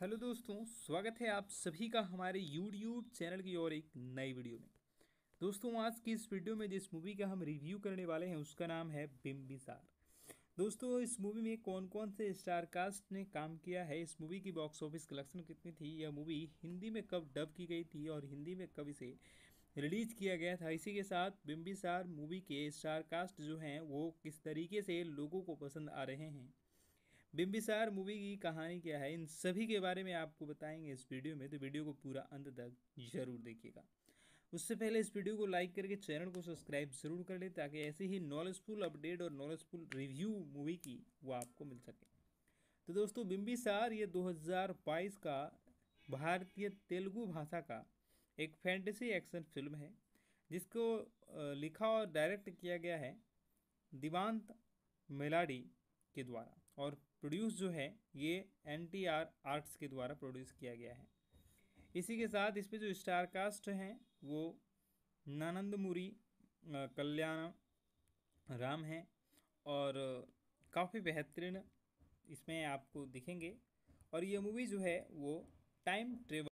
Hello दोस्तों, स्वागत है आप सभी का हमारे यूट्यूब चैनल की ओर एक नई वीडियो में। दोस्तों, आज की इस वीडियो में जिस मूवी का हम रिव्यू करने वाले हैं, उसका नाम है बिम्बिसार दोस्तों, इस मूवी में कौन कौन से स्टार कास्ट ने काम किया है? इस मूवी की बॉक्स ऑफ़िस कलेक्शन कितनी थी? यह मूवी हिंदी में कब डब की गई थी और हिंदी में कब इसे रिलीज़ किया गया था? इसी के साथ बिम्बिसार मूवी के स्टार कास्ट जो हैं, वो किस तरीके से लोगों को पसंद आ रहे हैं? बिम्बिसार मूवी की कहानी क्या है? इन सभी के बारे में आपको बताएँगे इस वीडियो में तो वीडियो को पूरा अंत तक ज़रूर देखिएगा। उससे पहले इस वीडियो को लाइक करके चैनल को सब्सक्राइब ज़रूर कर ले, ताकि ऐसे ही नॉलेजफुल अपडेट और नॉलेजफुल रिव्यू मूवी की वो आपको मिल सके। तो दोस्तों बिम्बिसार ये 2022 का भारतीय तेलुगु भाषा का एक फैंटेसी एक्शन फ़िल्म है, जिसको लिखा और डायरेक्ट किया गया है दिवांत मेलाडी के द्वारा। और प्रोड्यूस जो है, ये एन टी आर आर्ट्स के द्वारा प्रोड्यूस किया गया है। इसी के साथ इस पर जो स्टार कास्ट हैं, वो नानंदमुरी कल्याण राम हैं और काफ़ी बेहतरीन इसमें आपको दिखेंगे। और ये मूवी जो है, वो टाइम ट्रेवल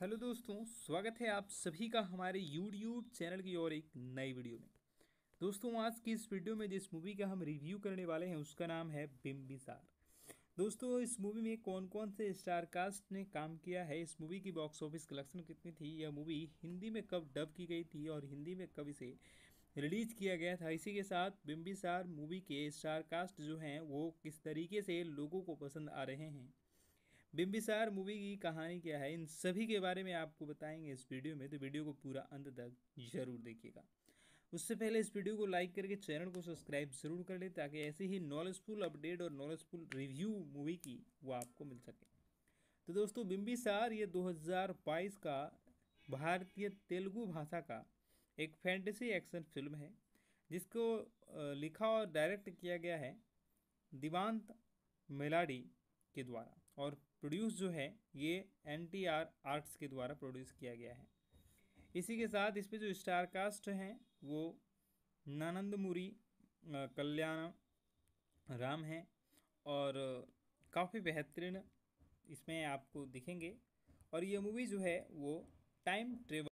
हेलो दोस्तों, स्वागत है आप सभी का हमारे यूट्यूब चैनल की ओर एक नई वीडियो में। दोस्तों, आज की इस वीडियो में जिस मूवी का हम रिव्यू करने वाले हैं, उसका नाम है बिम्बिसार दोस्तों, इस मूवी में कौन कौन से स्टार कास्ट ने काम किया है? इस मूवी की बॉक्स ऑफ़िस कलेक्शन कितनी थी? यह मूवी हिंदी में कब डब की गई थी और हिंदी में कब इसे रिलीज़ किया गया था? इसी के साथ बिम्बिसार मूवी के स्टार कास्ट जो हैं, वो किस तरीके से लोगों को पसंद आ रहे हैं? बिम्बिसार मूवी की कहानी क्या है? इन सभी के बारे में आपको बताएँगे इस वीडियो में तो वीडियो को पूरा अंत तक ज़रूर देखिएगा। उससे पहले इस वीडियो को लाइक करके चैनल को सब्सक्राइब ज़रूर कर ले, ताकि ऐसे ही नॉलेजफुल अपडेट और नॉलेजफुल रिव्यू मूवी की वो आपको मिल सके। तो दोस्तों बिम्बिसार ये 2022 का भारतीय तेलुगु भाषा का एक फैंटेसी एक्शन फ़िल्म है, जिसको लिखा और डायरेक्ट किया गया है दिवांत मेलाडी के द्वारा। और प्रोड्यूस जो है, ये एन टी आर आर्ट्स के द्वारा प्रोड्यूस किया गया है। इसी के साथ इस पर जो स्टार कास्ट हैं, वो नानंदमुरी कल्याण राम हैं और काफ़ी बेहतरीन इसमें आपको दिखेंगे। और ये मूवी जो है, वो टाइम ट्रेवल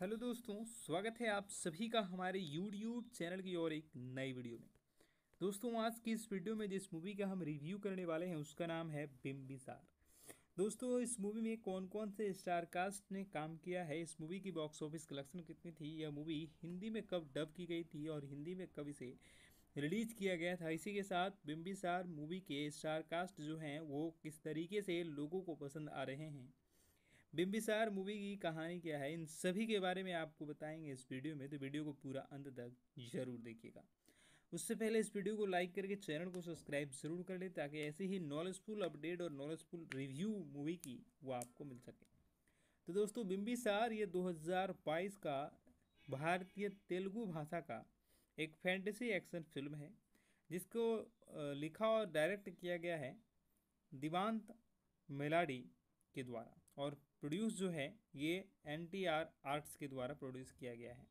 हेलो दोस्तों, स्वागत है आप सभी का हमारे यूट्यूब चैनल की और एक नई वीडियो में। दोस्तों, आज की इस वीडियो में जिस मूवी का हम रिव्यू करने वाले हैं, उसका नाम है बिम्बिसार दोस्तों, इस मूवी में कौन कौन से स्टार कास्ट ने काम किया है? इस मूवी की बॉक्स ऑफ़िस कलेक्शन कितनी थी? यह मूवी हिंदी में कब डब की गई थी और हिंदी में कब इसे रिलीज़ किया गया था? इसी के साथ बिम्बिसार मूवी के स्टार कास्ट जो हैं, वो किस तरीके से लोगों को पसंद आ रहे हैं? बिम्बिसार मूवी की कहानी क्या है? इन सभी के बारे में आपको बताएँगे इस वीडियो में तो वीडियो को पूरा अंत तक ज़रूर देखिएगा। उससे पहले इस वीडियो को लाइक करके चैनल को सब्सक्राइब ज़रूर कर ले, ताकि ऐसे ही नॉलेजफुल अपडेट और नॉलेजफुल रिव्यू मूवी की वो आपको मिल सके। तो दोस्तों बिम्बिसार ये 2022 का भारतीय तेलुगु भाषा का एक फैंटेसी एक्शन फ़िल्म है, जिसको लिखा और डायरेक्ट किया गया है दिवांत मेलाडी के द्वारा। और प्रोड्यूस जो है, ये एन टी आर आर्ट्स के द्वारा प्रोड्यूस किया गया है।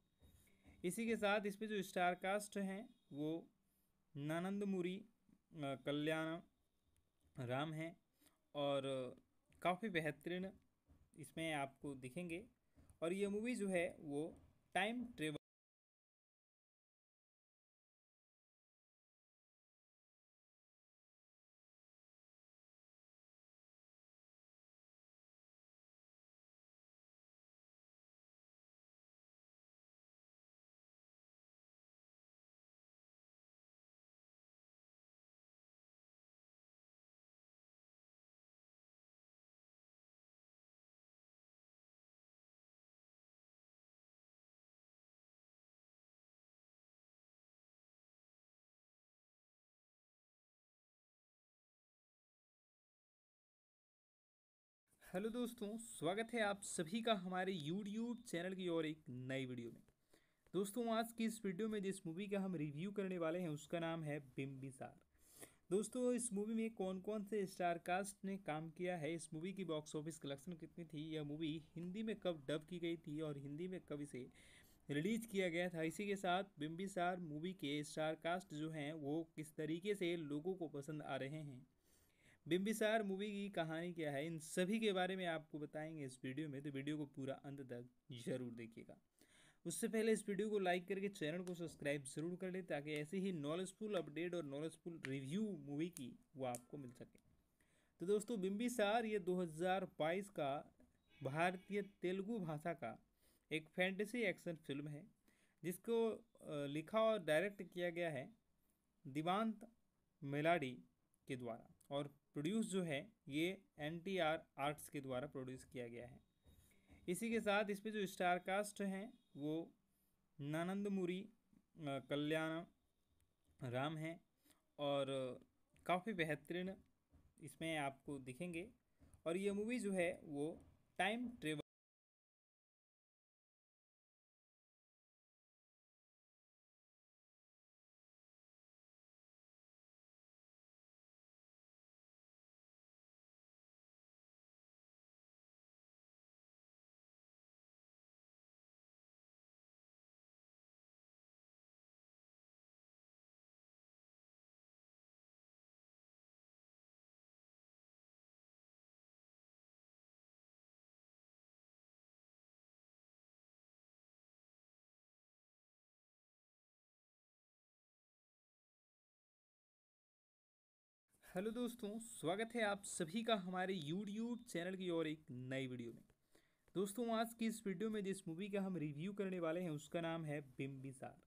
इसी के साथ इस पर जो स्टार कास्ट हैं, वो नानंदमुरी कल्याण राम हैं और काफ़ी बेहतरीन इसमें आपको दिखेंगे। और ये मूवी जो है, वो टाइम ट्रेवल हेलो दोस्तों, स्वागत है आप सभी का हमारे यूट्यूब चैनल की ओर एक नई वीडियो में। दोस्तों, आज की इस वीडियो में जिस मूवी का हम रिव्यू करने वाले हैं, उसका नाम है बिम्बिसार दोस्तों, इस मूवी में कौन कौन से स्टार कास्ट ने काम किया है? इस मूवी की बॉक्स ऑफ़िस कलेक्शन कितनी थी? यह मूवी हिंदी में कब डब की गई थी और हिंदी में कब इसे रिलीज़ किया गया था? इसी के साथ बिम्बिसार मूवी के स्टार कास्ट जो हैं, वो किस तरीके से लोगों को पसंद आ रहे हैं? बिम्बिसार मूवी की कहानी क्या है, इन सभी के बारे में आपको बताएँगे इस वीडियो में तो वीडियो को पूरा अंत तक ज़रूर देखिएगा। उससे पहले इस वीडियो को लाइक करके चैनल को सब्सक्राइब ज़रूर कर ले, ताकि ऐसे ही नॉलेजफुल अपडेट और नॉलेजफुल रिव्यू मूवी की वो आपको मिल सके। तो दोस्तों बिम्बिसार ये 2022 का भारतीय तेलुगु भाषा का एक फैंटेसी एक्शन फ़िल्म है, जिसको लिखा और डायरेक्ट किया गया है दिवांत मेलाडी के द्वारा, और प्रोड्यूस जो है, ये एन टी आर आर्ट्स के द्वारा प्रोड्यूस किया गया है। इसी के साथ इस पर जो स्टार कास्ट हैं, वो नानंदमुरी कल्याण राम हैं और काफ़ी बेहतरीन इसमें आपको दिखेंगे। और ये मूवी जो है, वो टाइम ट्रेवल हेलो दोस्तों, स्वागत है आप सभी का हमारे यूट्यूब चैनल की ओर एक नई वीडियो में। दोस्तों, आज की इस वीडियो में जिस मूवी का हम रिव्यू करने वाले हैं, उसका नाम है बिम्बिसार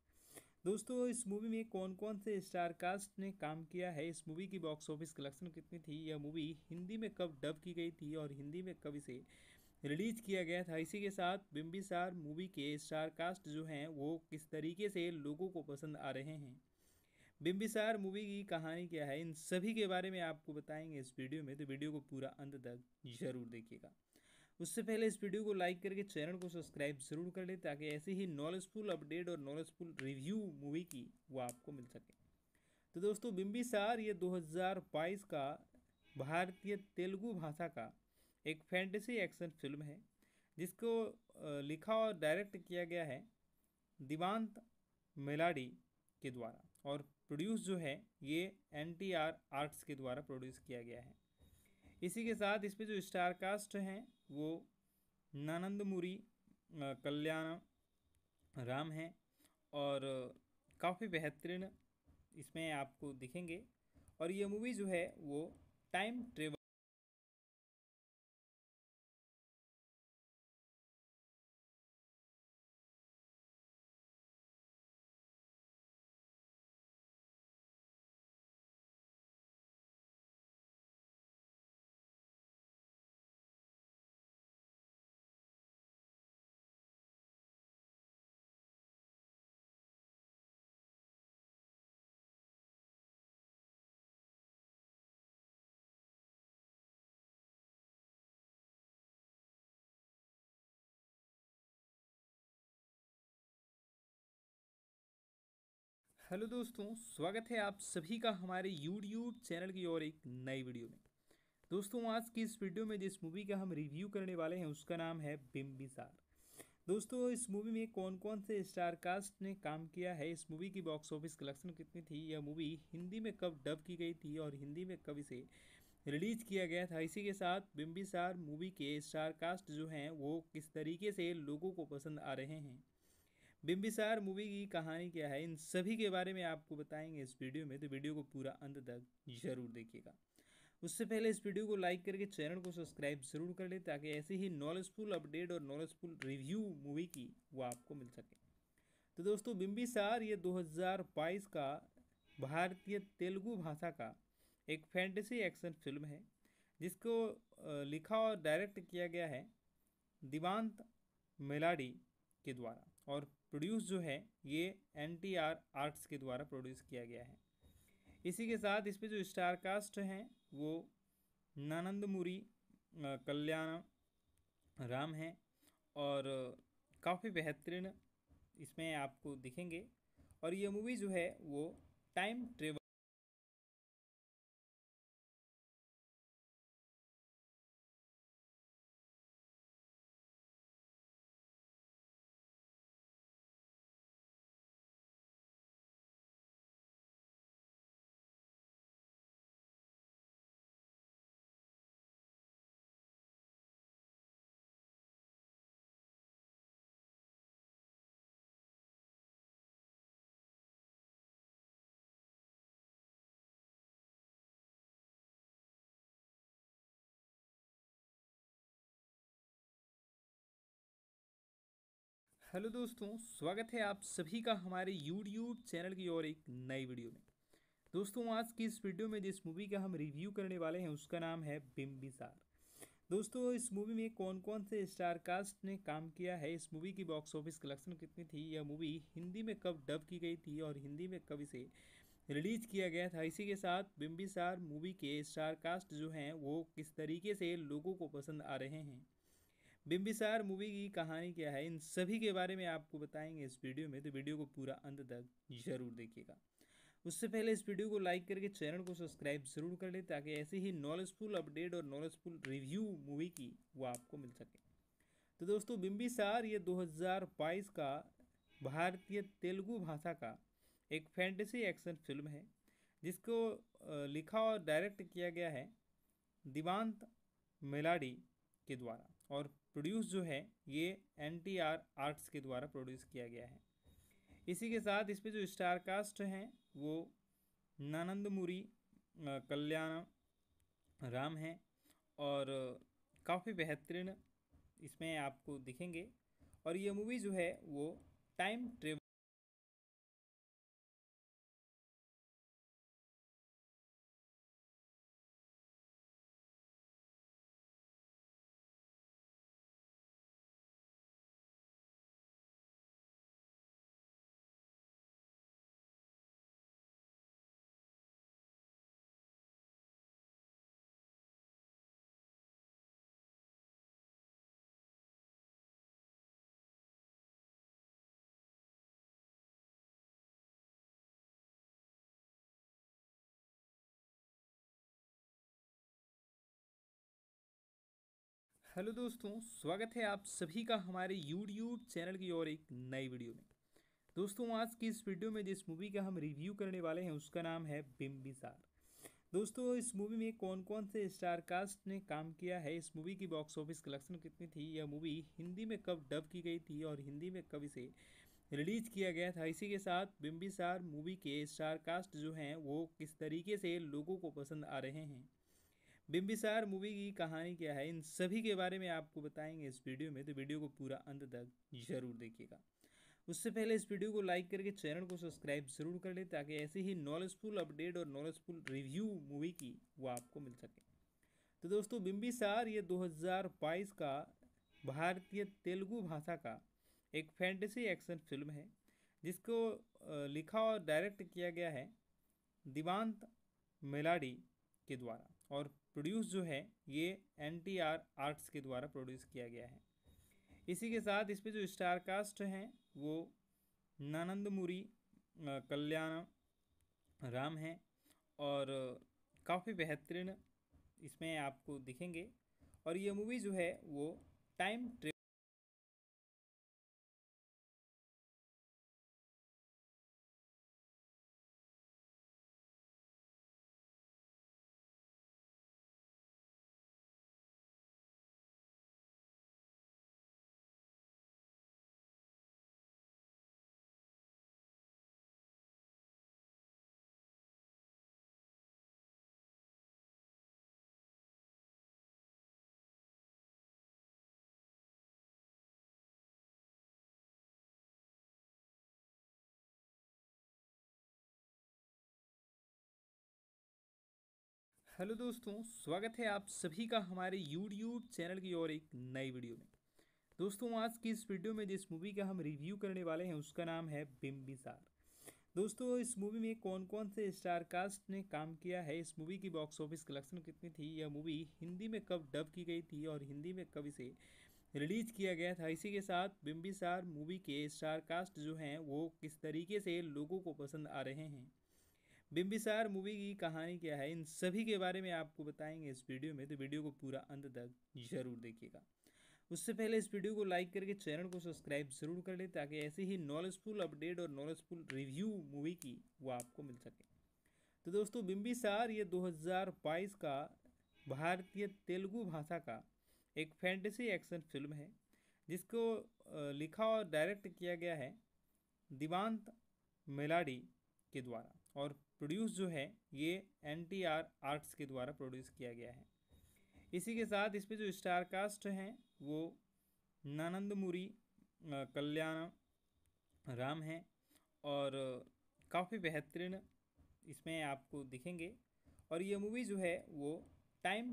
दोस्तों, इस मूवी में कौन कौन से स्टार कास्ट ने काम किया है? इस मूवी की बॉक्स ऑफ़िस कलेक्शन कितनी थी? यह मूवी हिंदी में कब डब की गई थी और हिंदी में कब इसे रिलीज़ किया गया था? इसी के साथ बिम्बिसार मूवी के स्टार कास्ट जो हैं, वो किस तरीके से लोगों को पसंद आ रहे हैं? बिम्बिसार मूवी की कहानी क्या है? इन सभी के बारे में आपको बताएँगे इस वीडियो में तो वीडियो को पूरा अंत तक ज़रूर देखिएगा। उससे पहले इस वीडियो को लाइक करके चैनल को सब्सक्राइब ज़रूर कर ले, ताकि ऐसे ही नॉलेजफुल अपडेट और नॉलेजफुल रिव्यू मूवी की वो आपको मिल सके। तो दोस्तों बिम्बिसार ये 2022 का भारतीय तेलुगु भाषा का एक फैंटेसी एक्शन फ़िल्म है, जिसको लिखा और डायरेक्ट किया गया है दिवांत मेलाडी के द्वारा। और प्रोड्यूस जो है, ये एन टी आर आर्ट्स के द्वारा प्रोड्यूस किया गया है। इसी के साथ इस पर जो स्टार कास्ट हैं, वो नानंदमुरी कल्याण राम हैं और काफ़ी बेहतरीन इसमें आपको दिखेंगे। और ये मूवी जो है, वो टाइम ट्रेवल हेलो दोस्तों, स्वागत है आप सभी का हमारे यूट्यूब चैनल की और एक नई वीडियो में। दोस्तों, आज की इस वीडियो में जिस मूवी का हम रिव्यू करने वाले हैं, उसका नाम है बिम्बिसार दोस्तों, इस मूवी में कौन कौन से स्टार कास्ट ने काम किया है? इस मूवी की बॉक्स ऑफ़िस कलेक्शन कितनी थी? यह मूवी हिंदी में कब डब की गई थी और हिंदी में कब इसे रिलीज़ किया गया था? इसी के साथ बिम्बिसार मूवी के स्टार कास्ट जो हैं, वो किस तरीके से लोगों को पसंद आ रहे हैं? बिम्बिसार मूवी की कहानी क्या है? इन सभी के बारे में आपको बताएँगे इस वीडियो में तो वीडियो को पूरा अंत तक ज़रूर देखिएगा। उससे पहले इस वीडियो को लाइक करके चैनल को सब्सक्राइब ज़रूर कर लें, ताकि ऐसे ही नॉलेजफुल अपडेट और नॉलेजफुल रिव्यू मूवी की वो आपको मिल सके। तो दोस्तों बिम्बिसार ये 2022 का भारतीय तेलुगु भाषा का एक फैंटेसी एक्शन फ़िल्म है, जिसको लिखा और डायरेक्ट किया गया है दिवांत मेलाडी के द्वारा। और प्रोड्यूस जो है, ये एन टी आर आर्ट्स के द्वारा प्रोड्यूस किया गया है। इसी के साथ इस पर जो स्टार कास्ट हैं, वो नानंदमुरी कल्याण राम हैं और काफ़ी बेहतरीन इसमें आपको दिखेंगे। और ये मूवी जो है, वो टाइम ट्रेवल हेलो दोस्तों, स्वागत है आप सभी का हमारे यूट्यूब चैनल की और एक नई वीडियो में। दोस्तों, आज की इस वीडियो में जिस मूवी का हम रिव्यू करने वाले हैं, उसका नाम है बिम्बिसार दोस्तों, इस मूवी में कौन कौन से स्टार कास्ट ने काम किया है? इस मूवी की बॉक्स ऑफ़िस कलेक्शन कितनी थी? यह मूवी हिंदी में कब डब की गई थी और हिंदी में कब इसे रिलीज़ किया गया था? इसी के साथ बिम्बिसार मूवी के स्टार कास्ट जो हैं, वो किस तरीके से लोगों को पसंद आ रहे हैं? बिम्बिसार मूवी की कहानी क्या है? इन सभी के बारे में आपको बताएँगे इस वीडियो में तो वीडियो को पूरा अंत तक ज़रूर देखिएगा। उससे पहले इस वीडियो को लाइक करके चैनल को सब्सक्राइब ज़रूर कर लें, ताकि ऐसे ही नॉलेजफुल अपडेट और नॉलेजफुल रिव्यू मूवी की वो आपको मिल सके। तो दोस्तों बिम्बिसार ये 2022 का भारतीय तेलुगु भाषा का एक फैंटेसी एक्शन फ़िल्म है, जिसको लिखा और डायरेक्ट किया गया है दिवांत मेलाडी के द्वारा। और प्रोड्यूस जो है, ये एन टी आर आर्ट्स के द्वारा प्रोड्यूस किया गया है। इसी के साथ इस पर जो स्टार कास्ट हैं, वो नानंदमुरी कल्याण राम हैं और काफ़ी बेहतरीन इसमें आपको दिखेंगे। और ये मूवी जो है, वो टाइम ट्रेवल हेलो दोस्तों, स्वागत है आप सभी का हमारे यूट्यूब चैनल की ओर एक नई वीडियो में। दोस्तों, आज की इस वीडियो में जिस मूवी का हम रिव्यू करने वाले हैं, उसका नाम है बिम्बिसार दोस्तों, इस मूवी में कौन कौन से स्टार कास्ट ने काम किया है? इस मूवी की बॉक्स ऑफ़िस कलेक्शन कितनी थी? यह मूवी हिंदी में कब डब की गई थी और हिंदी में कब इसे रिलीज़ किया गया था? इसी के साथ बिम्बिसार मूवी के स्टार कास्ट जो हैं, वो किस तरीके से लोगों को पसंद आ रहे हैं? बिम्बिसार मूवी की कहानी क्या है, इन सभी के बारे में आपको बताएँगे इस वीडियो में तो वीडियो को पूरा अंत तक ज़रूर देखिएगा। उससे पहले इस वीडियो को लाइक करके चैनल को सब्सक्राइब ज़रूर कर लें, ताकि ऐसे ही नॉलेजफुल अपडेट और नॉलेजफुल रिव्यू मूवी की वो आपको मिल सके। तो दोस्तों बिम्बिसार ये 2022 का भारतीय तेलुगु भाषा का एक फैंटेसी एक्शन फ़िल्म है, जिसको लिखा और डायरेक्ट किया गया है दिवांत मेलाडी के द्वारा, और प्रोड्यूस जो है, ये एन टी आर आर्ट्स के द्वारा प्रोड्यूस किया गया है। इसी के साथ इस पर जो स्टार कास्ट हैं, वो नानंदमुरी कल्याण राम हैं और काफ़ी बेहतरीन इसमें आपको दिखेंगे। और ये मूवी जो है, वो टाइम हेलो दोस्तों, स्वागत है आप सभी का हमारे यूट्यूब चैनल की ओर एक नई वीडियो में। दोस्तों, आज की इस वीडियो में जिस मूवी का हम रिव्यू करने वाले हैं, उसका नाम है बिम्बिसार दोस्तों, इस मूवी में कौन कौन से स्टार कास्ट ने काम किया है? इस मूवी की बॉक्स ऑफ़िस कलेक्शन कितनी थी? यह मूवी हिंदी में कब डब की गई थी और हिंदी में कब इसे रिलीज़ किया गया था? इसी के साथ बिम्बिसार मूवी के स्टार कास्ट जो हैं, वो किस तरीके से लोगों को पसंद आ रहे हैं? बिम्बिसार मूवी की कहानी क्या है? इन सभी के बारे में आपको बताएँगे इस वीडियो में तो वीडियो को पूरा अंत तक ज़रूर देखिएगा। उससे पहले इस वीडियो को लाइक करके चैनल को सब्सक्राइब ज़रूर कर लें, ताकि ऐसे ही नॉलेजफुल अपडेट और नॉलेजफुल रिव्यू मूवी की वो आपको मिल सके। तो दोस्तों बिम्बिसार ये 2022 का भारतीय तेलुगु भाषा का एक फैंटेसी एक्शन फ़िल्म है, जिसको लिखा और डायरेक्ट किया गया है दिवांत मेलाडी के द्वारा। और प्रोड्यूस जो है, ये एन टी आर आर्ट्स के द्वारा प्रोड्यूस किया गया है। इसी के साथ इस पर जो स्टार कास्ट हैं, वो नानंदमुरी कल्याण राम हैं और काफ़ी बेहतरीन इसमें आपको दिखेंगे। और ये मूवी जो है, वो टाइम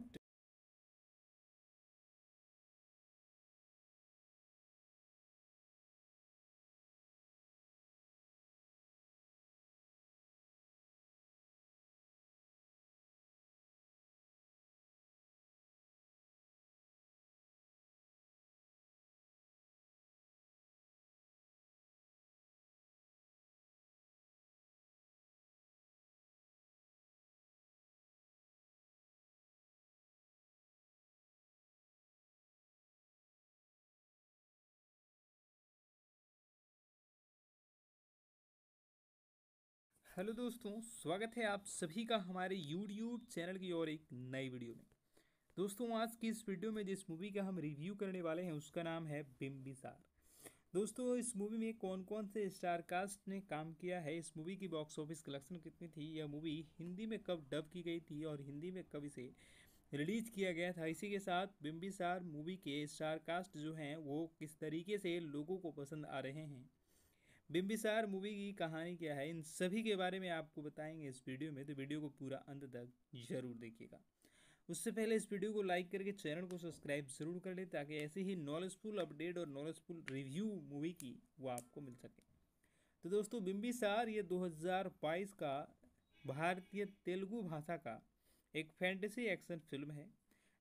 हेलो दोस्तों, स्वागत है आप सभी का हमारे यूट्यूब चैनल की ओर एक नई वीडियो में। दोस्तों, आज की इस वीडियो में जिस मूवी का हम रिव्यू करने वाले हैं, उसका नाम है बिम्बिसार दोस्तों, इस मूवी में कौन कौन से स्टार कास्ट ने काम किया है? इस मूवी की बॉक्स ऑफ़िस कलेक्शन कितनी थी? यह मूवी हिंदी में कब डब की गई थी और हिंदी में कब इसे रिलीज़ किया गया था? इसी के साथ बिम्बिसार मूवी के स्टार कास्ट जो हैं, वो किस तरीके से लोगों को पसंद आ रहे हैं? बिम्बिसार मूवी की कहानी क्या है? इन सभी के बारे में आपको बताएँगे इस वीडियो में तो वीडियो को पूरा अंत तक ज़रूर देखिएगा। उससे पहले इस वीडियो को लाइक करके चैनल को सब्सक्राइब ज़रूर कर लें, ताकि ऐसे ही नॉलेजफुल अपडेट और नॉलेजफुल रिव्यू मूवी की वो आपको मिल सके। तो दोस्तों बिम्बिसार ये 2022 का भारतीय तेलुगु भाषा का एक फैंटेसी एक्शन फ़िल्म है,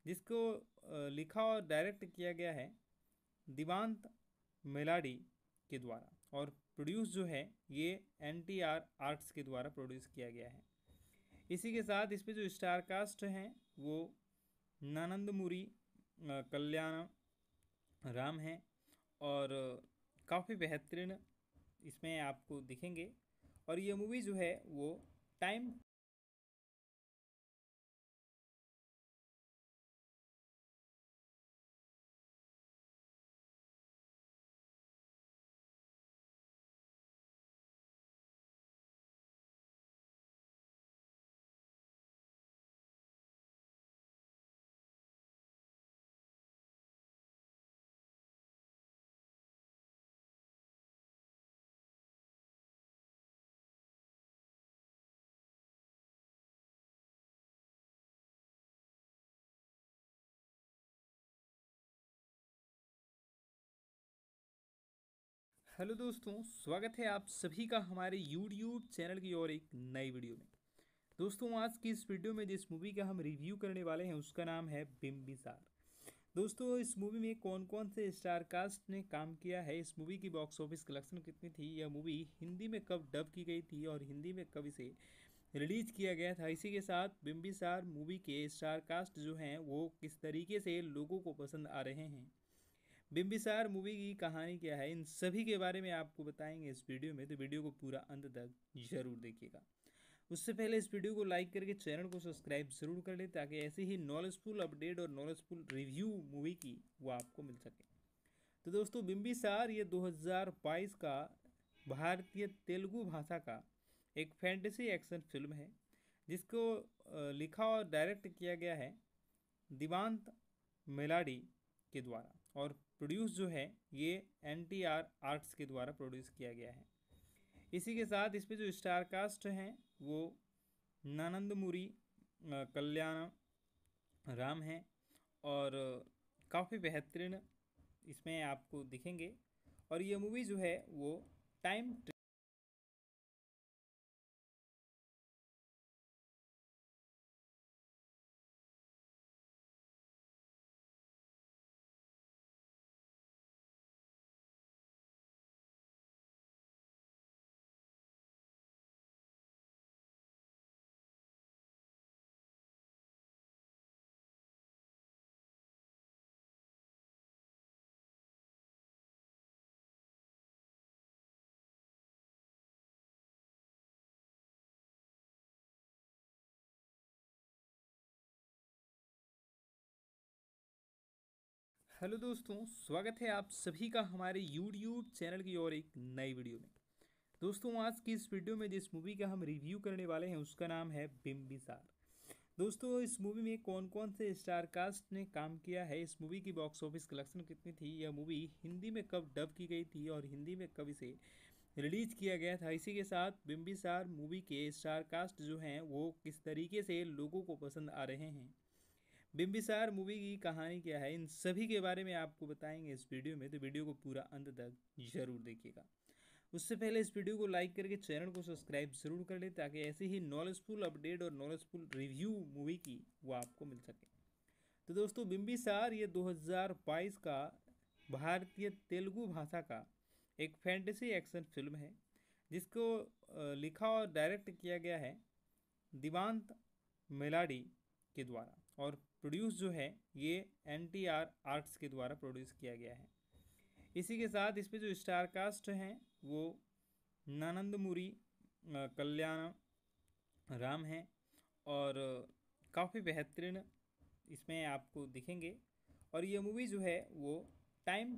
जिसको लिखा और डायरेक्ट किया गया है दिवांत मेलाडी के द्वारा। और प्रोड्यूस जो है, ये एन टी आर आर्ट्स के द्वारा प्रोड्यूस किया गया है। इसी के साथ इस पर जो स्टार कास्ट हैं, वो नानंदमुरी कल्याण राम हैं और काफ़ी बेहतरीन इसमें आपको दिखेंगे। और ये मूवी जो है, वो टाइम हेलो दोस्तों, स्वागत है आप सभी का हमारे यूट्यूब चैनल की और एक नई वीडियो में। दोस्तों, आज की इस वीडियो में जिस मूवी का हम रिव्यू करने वाले हैं, उसका नाम है बिम्बिसार दोस्तों, इस मूवी में कौन कौन से स्टार कास्ट ने काम किया है? इस मूवी की बॉक्स ऑफ़िस कलेक्शन कितनी थी? यह मूवी हिंदी में कब डब की गई थी और हिंदी में कब इसे रिलीज़ किया गया था? इसी के साथ बिम्बिसार मूवी के स्टार कास्ट जो हैं, वो किस तरीके से लोगों को पसंद आ रहे हैं? बिम्बिसार मूवी की कहानी क्या है? इन सभी के बारे में आपको बताएँगे इस वीडियो में तो वीडियो को पूरा अंत तक ज़रूर देखिएगा। उससे पहले इस वीडियो को लाइक करके चैनल को सब्सक्राइब ज़रूर कर लें, ताकि ऐसे ही नॉलेजफुल अपडेट और नॉलेजफुल रिव्यू मूवी की वो आपको मिल सके। तो दोस्तों बिम्बिसार ये 2022 का भारतीय तेलुगु भाषा का एक फैंटेसी एक्शन फ़िल्म है, जिसको लिखा और डायरेक्ट किया गया है दिवांत मेलाडी के द्वारा। और प्रोड्यूस जो है, ये एन टी आर आर्ट्स के द्वारा प्रोड्यूस किया गया है। इसी के साथ इस पर जो स्टार कास्ट हैं, वो नानंदमुरी कल्याण राम हैं और काफ़ी बेहतरीन इसमें आपको दिखेंगे। और ये मूवी जो है, वो टाइम हेलो दोस्तों, स्वागत है आप सभी का हमारे यूट्यूब चैनल की और एक नई वीडियो में। दोस्तों, आज की इस वीडियो में जिस मूवी का हम रिव्यू करने वाले हैं, उसका नाम है बिम्बिसार दोस्तों, इस मूवी में कौन कौन से स्टार कास्ट ने काम किया है? इस मूवी की बॉक्स ऑफ़िस कलेक्शन कितनी थी? यह मूवी हिंदी में कब डब की गई थी और हिंदी में कब इसे रिलीज़ किया गया था? इसी के साथ बिम्बिसार मूवी के स्टार कास्ट जो हैं, वो किस तरीके से लोगों को पसंद आ रहे हैं? बिम्बिसार मूवी की कहानी क्या है? इन सभी के बारे में आपको बताएँगे इस वीडियो में तो वीडियो को पूरा अंत तक ज़रूर देखिएगा। उससे पहले इस वीडियो को लाइक करके चैनल को सब्सक्राइब ज़रूर कर लें, ताकि ऐसे ही नॉलेजफुल अपडेट और नॉलेजफुल रिव्यू मूवी की वो आपको मिल सके। तो दोस्तों बिम्बिसार ये 2022 का भारतीय तेलुगु भाषा का एक फैंटेसी एक्शन फ़िल्म है, जिसको लिखा और डायरेक्ट किया गया है दिवांत मेलाडी के द्वारा। और प्रोड्यूस जो है, ये एन टी आर आर्ट्स के द्वारा प्रोड्यूस किया गया है। इसी के साथ इस पर जो स्टार कास्ट हैं, वो नानंदमुरी कल्याण राम हैं और काफ़ी बेहतरीन इसमें आपको दिखेंगे। और ये मूवी जो है, वो टाइम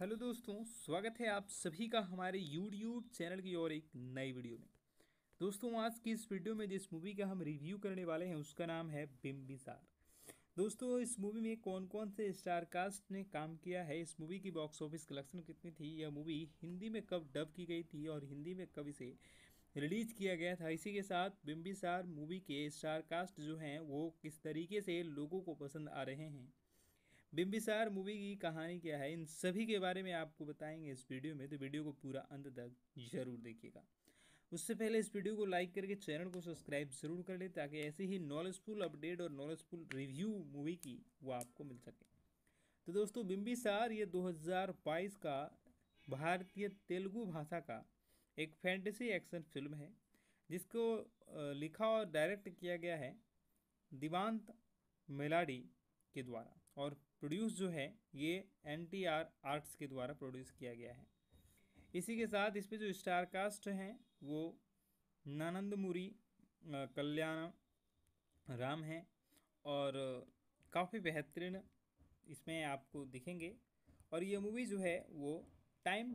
हेलो दोस्तों, स्वागत है आप सभी का हमारे यूट्यूब चैनल की ओर एक नई वीडियो में। दोस्तों, आज की इस वीडियो में जिस मूवी का हम रिव्यू करने वाले हैं, उसका नाम है बिम्बिसार दोस्तों, इस मूवी में कौन कौन से स्टार कास्ट ने काम किया है? इस मूवी की बॉक्स ऑफ़िस कलेक्शन कितनी थी? यह मूवी हिंदी में कब डब की गई थी और हिंदी में कब इसे रिलीज़ किया गया था? इसी के साथ बिम्बिसार मूवी के स्टार कास्ट जो हैं, वो किस तरीके से लोगों को पसंद आ रहे हैं? बिम्बिसार मूवी की कहानी क्या है, इन सभी के बारे में आपको बताएँगे इस वीडियो में तो वीडियो को पूरा अंत तक ज़रूर देखिएगा। उससे पहले इस वीडियो को लाइक करके चैनल को सब्सक्राइब ज़रूर कर ले, ताकि ऐसे ही नॉलेजफुल अपडेट और नॉलेजफुल रिव्यू मूवी की वो आपको मिल सके। तो दोस्तों बिम्बिसार ये 2022 का भारतीय तेलुगु भाषा का एक फैंटेसी एक्शन फ़िल्म है, जिसको लिखा और डायरेक्ट किया गया है दिवांत मेलाडी के द्वारा, और प्रोड्यूस जो है, ये एन टी आर आर्ट्स के द्वारा प्रोड्यूस किया गया है। इसी के साथ इस पर जो स्टार कास्ट हैं, वो नानंदमुरी कल्याण राम हैं और काफ़ी बेहतरीन इसमें आपको दिखेंगे। और ये मूवी जो है, वो टाइम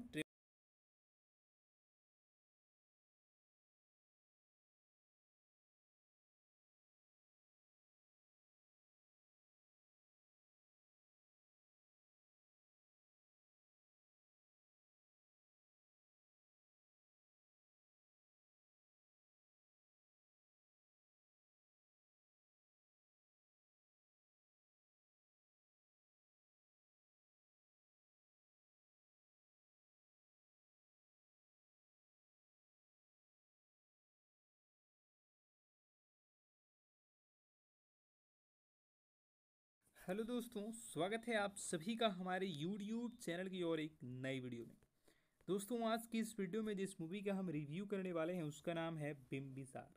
हेलो दोस्तों, स्वागत है आप सभी का हमारे यूट्यूब चैनल की और एक नई वीडियो में। दोस्तों, आज की इस वीडियो में जिस मूवी का हम रिव्यू करने वाले हैं, उसका नाम है बिम्बिसार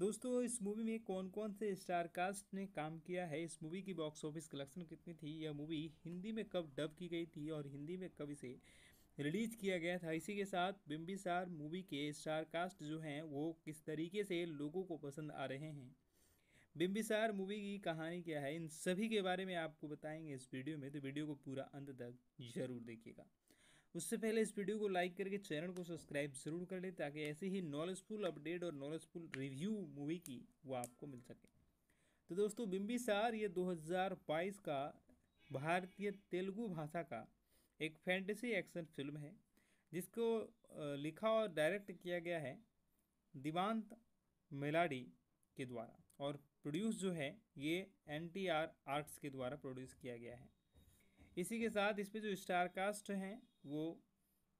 दोस्तों, इस मूवी में कौन कौन से स्टार कास्ट ने काम किया है? इस मूवी की बॉक्स ऑफ़िस कलेक्शन कितनी थी? यह मूवी हिंदी में कब डब की गई थी और हिंदी में कब इसे रिलीज़ किया गया था? इसी के साथ बिम्बिसार मूवी के स्टार कास्ट जो हैं, वो किस तरीके से लोगों को पसंद आ रहे हैं? बिम्बिसार मूवी की कहानी क्या है? इन सभी के बारे में आपको बताएँगे इस वीडियो में तो वीडियो को पूरा अंत तक ज़रूर देखिएगा। उससे पहले इस वीडियो को लाइक करके चैनल को सब्सक्राइब ज़रूर कर लें, ताकि ऐसे ही नॉलेजफुल अपडेट और नॉलेजफुल रिव्यू मूवी की वो आपको मिल सके। तो दोस्तों बिम्बिसार ये 2022 का भारतीय तेलुगु भाषा का एक फैंटेसी एक्शन फ़िल्म है, जिसको लिखा और डायरेक्ट किया गया है दिवांत मेलाडी के द्वारा। और प्रोड्यूस जो है, ये एन टी आर आर्ट्स के द्वारा प्रोड्यूस किया गया है। इसी के साथ इस पर जो स्टार कास्ट हैं, वो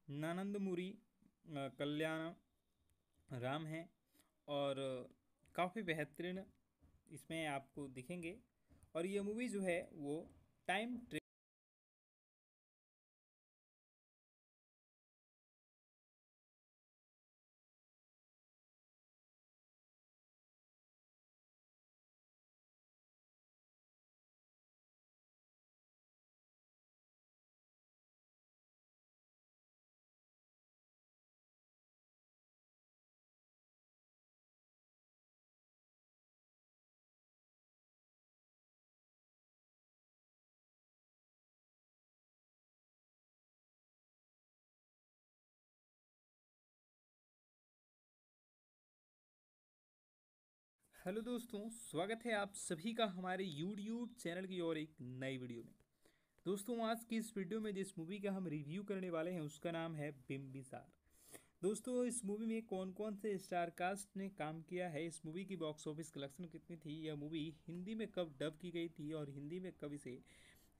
नानंदमुरी कल्याण राम हैं और काफ़ी बेहतरीन इसमें आपको दिखेंगे। और ये मूवी जो है, वो टाइम हेलो दोस्तों, स्वागत है आप सभी का हमारे यूट्यूब चैनल की और एक नई वीडियो में। दोस्तों, आज की इस वीडियो में जिस मूवी का हम रिव्यू करने वाले हैं, उसका नाम है बिम्बिसार दोस्तों, इस मूवी में कौन कौन से स्टार कास्ट ने काम किया है? इस मूवी की बॉक्स ऑफ़िस कलेक्शन कितनी थी? यह मूवी हिंदी में कब डब की गई थी और हिंदी में कब इसे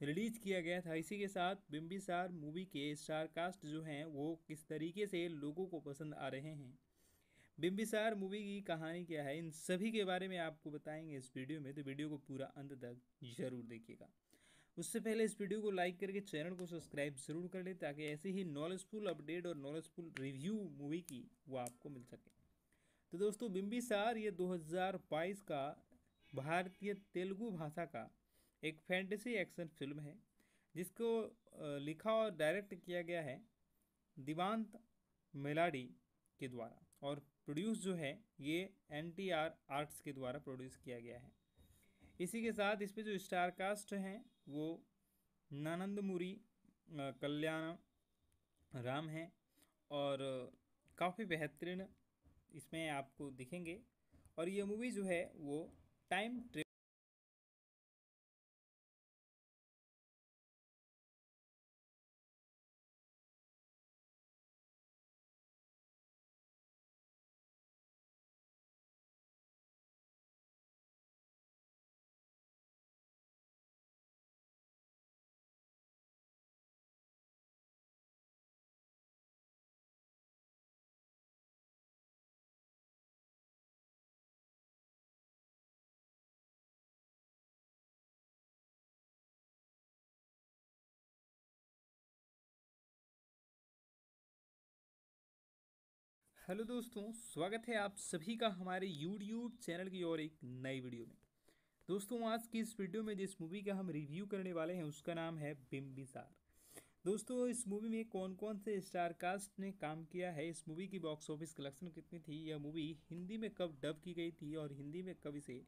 रिलीज़ किया गया था? इसी के साथ बिम्बिसार मूवी के स्टार कास्ट जो हैं, वो किस तरीके से लोगों को पसंद आ रहे हैं? बिम्बिसार मूवी की कहानी क्या है? इन सभी के बारे में आपको बताएँगे इस वीडियो में तो वीडियो को पूरा अंत तक ज़रूर देखिएगा। उससे पहले इस वीडियो को लाइक करके चैनल को सब्सक्राइब ज़रूर कर लें, ताकि ऐसे ही नॉलेजफुल अपडेट और नॉलेजफुल रिव्यू मूवी की वो आपको मिल सके। तो दोस्तों बिम्बिसार ये 2022 का भारतीय तेलुगु भाषा का एक फैंटेसी एक्शन फ़िल्म है, जिसको लिखा और डायरेक्ट किया गया है दिवांत मेलाडी के द्वारा। और प्रोड्यूस जो है, ये एन टी आर आर्ट्स के द्वारा प्रोड्यूस किया गया है। इसी के साथ इस पर जो स्टार कास्ट हैं, वो नानंदमुरी कल्याण राम हैं और काफ़ी बेहतरीन इसमें आपको दिखेंगे। और ये मूवी जो है, वो टाइम हेलो दोस्तों, स्वागत है आप सभी का हमारे यूट्यूब चैनल की और एक नई वीडियो में। दोस्तों, आज की इस वीडियो में जिस मूवी का हम रिव्यू करने वाले हैं, उसका नाम है बिम्बिसार दोस्तों, इस मूवी में कौन कौन से स्टार कास्ट ने काम किया है? इस मूवी की बॉक्स ऑफ़िस कलेक्शन कितनी थी? यह मूवी हिंदी में कब डब की गई थी और हिंदी में कब इसे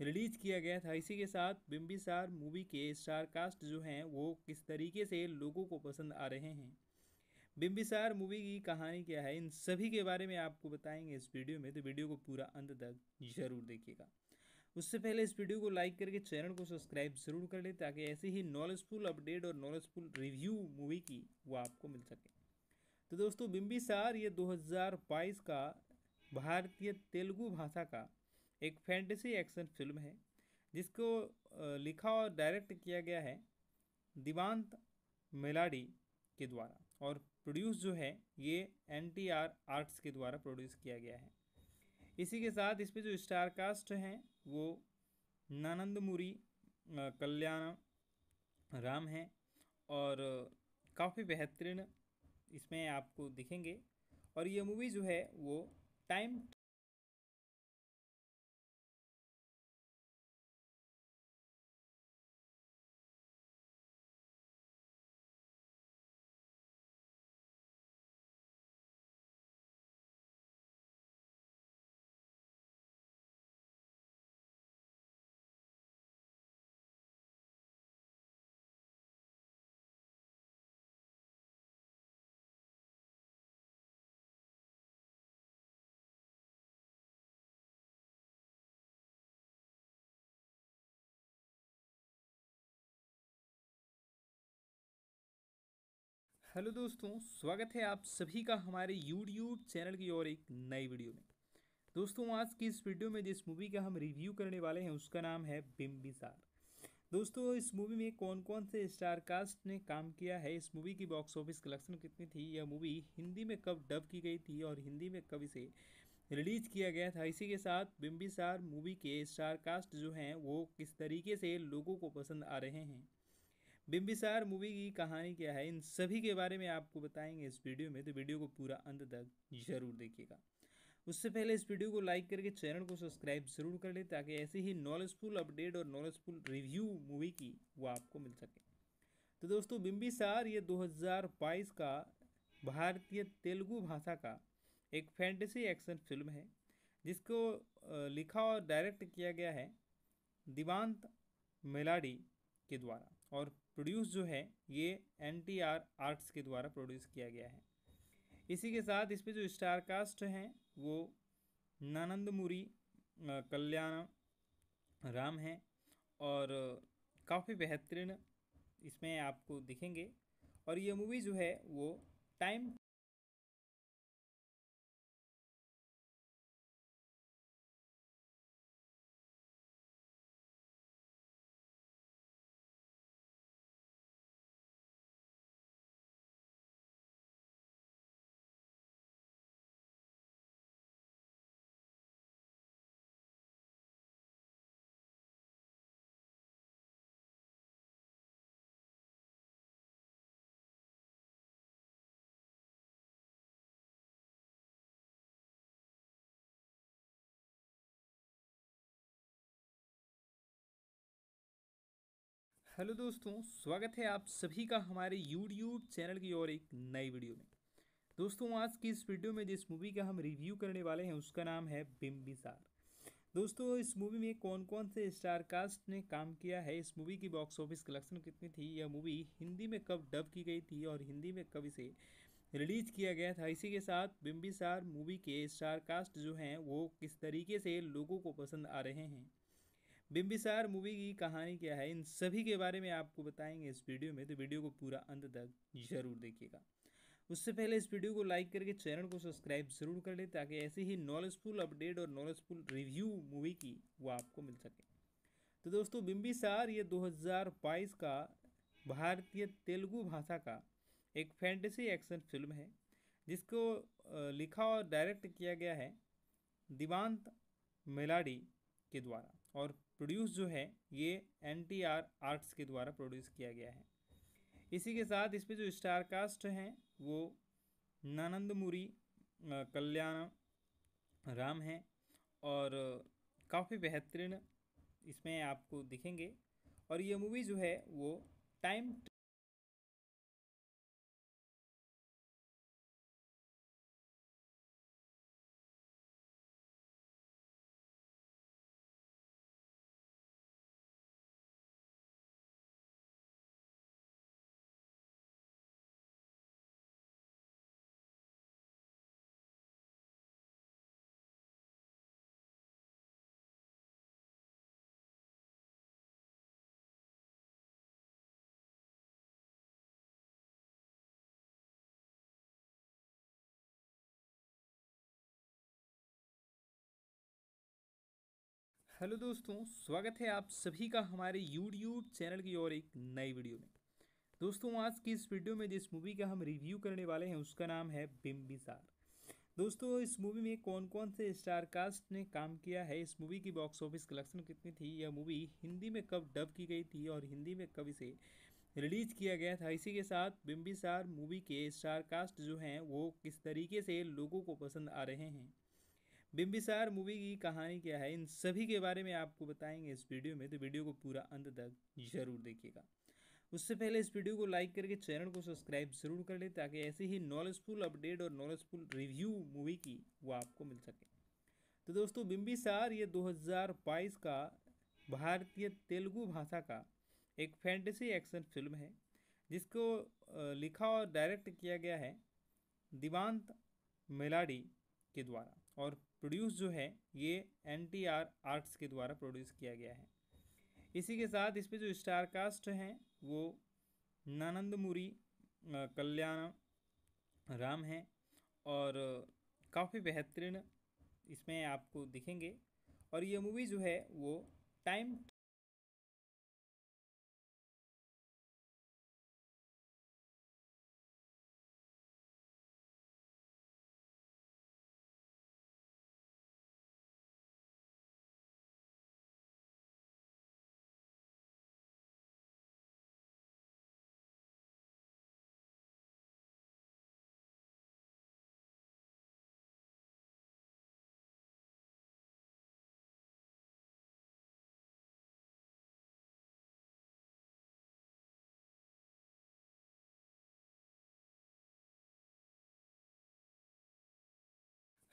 रिलीज़ किया गया था? इसी के साथ बिम्बिसार मूवी के स्टार कास्ट जो हैं, वो किस तरीके से लोगों को पसंद आ रहे हैं? बिम्बिसार मूवी की कहानी क्या है, इन सभी के बारे में आपको बताएँगे इस वीडियो में तो वीडियो को पूरा अंत तक ज़रूर देखिएगा। उससे पहले इस वीडियो को लाइक करके चैनल को सब्सक्राइब ज़रूर कर लें, ताकि ऐसे ही नॉलेजफुल अपडेट और नॉलेजफुल रिव्यू मूवी की वो आपको मिल सके। तो दोस्तों बिम्बिसार ये 2022 का भारतीय तेलुगु भाषा का एक फैंटेसी एक्शन फ़िल्म है, जिसको लिखा और डायरेक्ट किया गया है दिवांत मेलाडी के द्वारा, और प्रोड्यूस जो है, ये एन टी आर आर्ट्स के द्वारा प्रोड्यूस किया गया है। इसी के साथ इस पर जो स्टार कास्ट हैं, वो नानंदमुरी कल्याण राम हैं और काफ़ी बेहतरीन इसमें आपको दिखेंगे। और ये मूवी जो है, वो टाइम हेलो दोस्तों, स्वागत है आप सभी का हमारे यूट्यूब चैनल की ओर एक नई वीडियो में। दोस्तों, आज की इस वीडियो में जिस मूवी का हम रिव्यू करने वाले हैं, उसका नाम है बिम्बिसार दोस्तों, इस मूवी में कौन कौन से स्टार कास्ट ने काम किया है? इस मूवी की बॉक्स ऑफ़िस कलेक्शन कितनी थी? यह मूवी हिंदी में कब डब की गई थी और हिंदी में कब इसे रिलीज़ किया गया था? इसी के साथ बिम्बिसार मूवी के स्टार कास्ट जो हैं, वो किस तरीके से लोगों को पसंद आ रहे हैं? बिम्बिसार मूवी की कहानी क्या है, इन सभी के बारे में आपको बताएँगे इस वीडियो में तो वीडियो को पूरा अंत तक ज़रूर देखिएगा। उससे पहले इस वीडियो को लाइक करके चैनल को सब्सक्राइब ज़रूर कर ले, ताकि ऐसे ही नॉलेजफुल अपडेट और नॉलेजफुल रिव्यू मूवी की वो आपको मिल सके। तो दोस्तों बिम्बिसार ये 2022 का भारतीय तेलुगु भाषा का एक फैंटेसी एक्शन फ़िल्म है, जिसको लिखा और डायरेक्ट किया गया है दिवांत मेलाडी के द्वारा, और प्रोड्यूस जो है, ये एन टी आर आर्ट्स के द्वारा प्रोड्यूस किया गया है। इसी के साथ इस पर जो स्टार कास्ट हैं, वो नानंदमुरी कल्याण राम हैं और काफ़ी बेहतरीन इसमें आपको दिखेंगे। और ये मूवी जो है, वो टाइम हेलो दोस्तों, स्वागत है आप सभी का हमारे यूट्यूब चैनल की ओर एक नई वीडियो में। दोस्तों, आज की इस वीडियो में जिस मूवी का हम रिव्यू करने वाले हैं, उसका नाम है बिम्बिसार दोस्तों, इस मूवी में कौन कौन से स्टार कास्ट ने काम किया है? इस मूवी की बॉक्स ऑफ़िस कलेक्शन कितनी थी? यह मूवी हिंदी में कब डब की गई थी और हिंदी में कब इसे रिलीज़ किया गया था? इसी के साथ बिम्बिसार मूवी के स्टार कास्ट जो हैं, वो किस तरीके से लोगों को पसंद आ रहे हैं? बिम्बिसार मूवी की कहानी क्या है? इन सभी के बारे में आपको बताएँगे इस वीडियो में तो वीडियो को पूरा अंत तक ज़रूर देखिएगा। उससे पहले इस वीडियो को लाइक करके चैनल को सब्सक्राइब ज़रूर कर लें, ताकि ऐसे ही नॉलेजफुल अपडेट और नॉलेजफुल रिव्यू मूवी की वो आपको मिल सके। तो दोस्तों बिम्बिसार ये 2022 का भारतीय तेलुगु भाषा का एक फैंटेसी एक्शन फ़िल्म है, जिसको लिखा और डायरेक्ट किया गया है दिवांत मेलाडी के द्वारा। और प्रोड्यूस जो है, ये एन टी आर आर्ट्स के द्वारा प्रोड्यूस किया गया है। इसी के साथ इस पर जो स्टार कास्ट हैं, वो नानंदमुरी कल्याण राम हैं और काफ़ी बेहतरीन इसमें आपको दिखेंगे। और ये मूवी जो है, वो टाइम हेलो दोस्तों, स्वागत है आप सभी का हमारे यूट्यूब चैनल की और एक नई वीडियो में। दोस्तों, आज की इस वीडियो में जिस मूवी का हम रिव्यू करने वाले हैं, उसका नाम है बिम्बिसार दोस्तों, इस मूवी में कौन कौन से स्टार कास्ट ने काम किया है? इस मूवी की बॉक्स ऑफ़िस कलेक्शन कितनी थी? यह मूवी हिंदी में कब डब की गई थी और हिंदी में कब इसे रिलीज़ किया गया था? इसी के साथ बिम्बिसार मूवी के स्टार कास्ट जो हैं, वो किस तरीके से लोगों को पसंद आ रहे हैं? बिम्बिसार मूवी की कहानी क्या है? इन सभी के बारे में आपको बताएँगे इस वीडियो में तो वीडियो को पूरा अंत तक ज़रूर देखिएगा। उससे पहले इस वीडियो को लाइक करके चैनल को सब्सक्राइब ज़रूर कर ले, ताकि ऐसे ही नॉलेजफुल अपडेट और नॉलेजफुल रिव्यू मूवी की वो आपको मिल सके। तो दोस्तों बिम्बिसार ये 2022 का भारतीय तेलुगु भाषा का एक फैंटेसी एक्शन फ़िल्म है, जिसको लिखा और डायरेक्ट किया गया है दिवांत मेलाडी के द्वारा। और प्रोड्यूस जो है, ये एन टी आर आर्ट्स के द्वारा प्रोड्यूस किया गया है। इसी के साथ इस पर जो स्टारकास्ट हैं, वो नानंदमुरी कल्याण राम हैं और काफ़ी बेहतरीन इसमें आपको दिखेंगे। और ये मूवी जो है, वो टाइम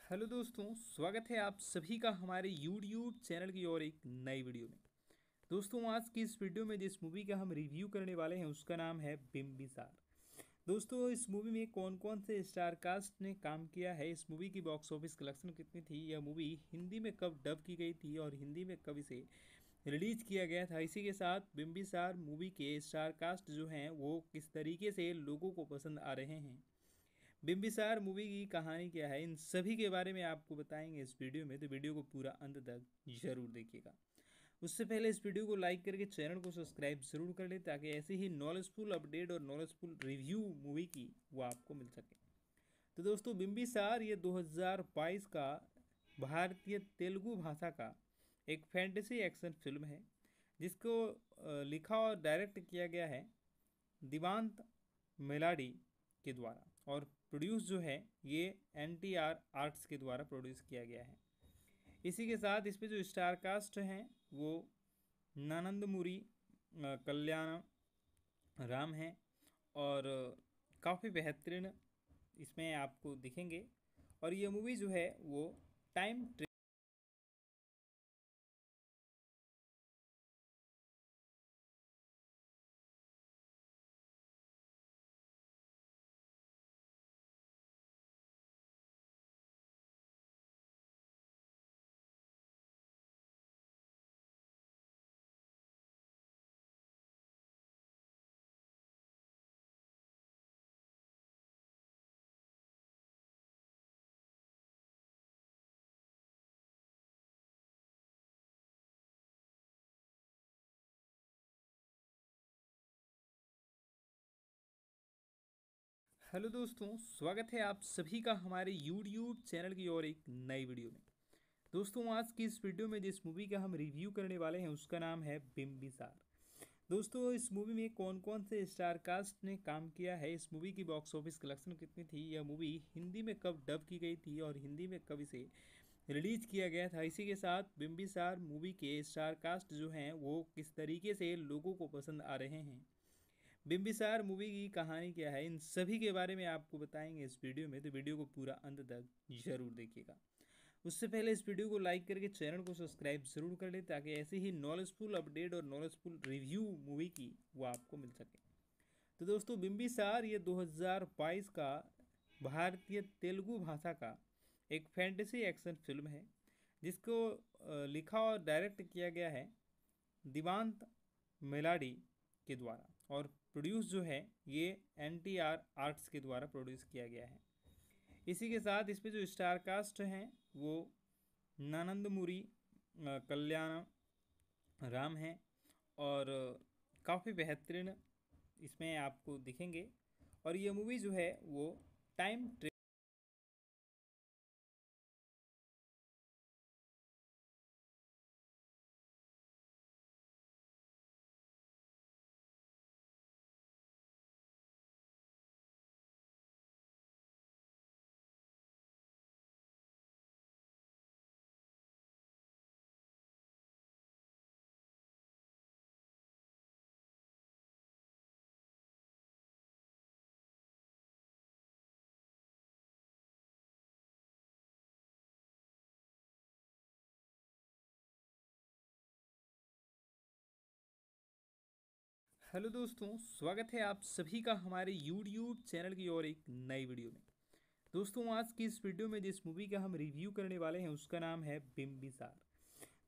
हेलो दोस्तों, स्वागत है आप सभी का हमारे यूट्यूब चैनल की ओर एक नई वीडियो में। दोस्तों, आज की इस वीडियो में जिस मूवी का हम रिव्यू करने वाले हैं, उसका नाम है बिम्बिसार दोस्तों, इस मूवी में कौन कौन से स्टार कास्ट ने काम किया है? इस मूवी की बॉक्स ऑफ़िस कलेक्शन कितनी थी? यह मूवी हिंदी में कब डब की गई थी और हिंदी में कब इसे रिलीज़ किया गया था? इसी के साथ बिम्बिसार मूवी के स्टार कास्ट जो हैं, वो किस तरीके से लोगों को पसंद आ रहे हैं? बिम्बिसार मूवी की कहानी क्या है? इन सभी के बारे में आपको बताएँगे इस वीडियो में तो वीडियो को पूरा अंत तक ज़रूर देखिएगा। उससे पहले इस वीडियो को लाइक करके चैनल को सब्सक्राइब ज़रूर कर लें, ताकि ऐसे ही नॉलेजफुल अपडेट और नॉलेजफुल रिव्यू मूवी की वो आपको मिल सके। तो दोस्तों बिम्बिसार ये 2022 का भारतीय तेलुगु भाषा का एक फैंटेसी एक्शन फ़िल्म है, जिसको लिखा और डायरेक्ट किया गया है दिवांत मेलाडी के द्वारा। और प्रोड्यूस जो है, ये एन टी आर आर्ट्स के द्वारा प्रोड्यूस किया गया है। इसी के साथ इस पर जो स्टार कास्ट हैं, वो नानंदमुरी कल्याण राम हैं और काफ़ी बेहतरीन इसमें आपको दिखेंगे। और ये मूवी जो है, वो टाइम हेलो दोस्तों, स्वागत है आप सभी का हमारे यूट्यूब चैनल की ओर एक नई वीडियो में। दोस्तों, आज की इस वीडियो में जिस मूवी का हम रिव्यू करने वाले हैं, उसका नाम है बिम्बिसार दोस्तों, इस मूवी में कौन कौन से स्टार कास्ट ने काम किया है? इस मूवी की बॉक्स ऑफ़िस कलेक्शन कितनी थी? यह मूवी हिंदी में कब डब की गई थी और हिंदी में कब इसे रिलीज़ किया गया था? इसी के साथ बिम्बिसार मूवी के स्टार कास्ट जो हैं, वो किस तरीके से लोगों को पसंद आ रहे हैं? बिम्बिसार मूवी की कहानी क्या है, इन सभी के बारे में आपको बताएँगे इस वीडियो में तो वीडियो को पूरा अंत तक ज़रूर देखिएगा। उससे पहले इस वीडियो को लाइक करके चैनल को सब्सक्राइब ज़रूर कर ले, ताकि ऐसे ही नॉलेजफुल अपडेट और नॉलेजफुल रिव्यू मूवी की वो आपको मिल सके। तो दोस्तों बिम्बिसार ये 2022 का भारतीय तेलुगु भाषा का एक फैंटेसी एक्शन फ़िल्म है, जिसको लिखा और डायरेक्ट किया गया है दिवांत मेलाडी के द्वारा, और प्रोड्यूस जो है, ये एन टी आर आर्ट्स के द्वारा प्रोड्यूस किया गया है। इसी के साथ इस पर जो स्टार कास्ट हैं, वो नानंदमुरी कल्याण राम हैं और काफ़ी बेहतरीन इसमें आपको दिखेंगे। और ये मूवी जो है, वो टाइम हेलो दोस्तों, स्वागत है आप सभी का हमारे यूट्यूब चैनल की ओर एक नई वीडियो में। दोस्तों, आज की इस वीडियो में जिस मूवी का हम रिव्यू करने वाले हैं, उसका नाम है बिम्बिसार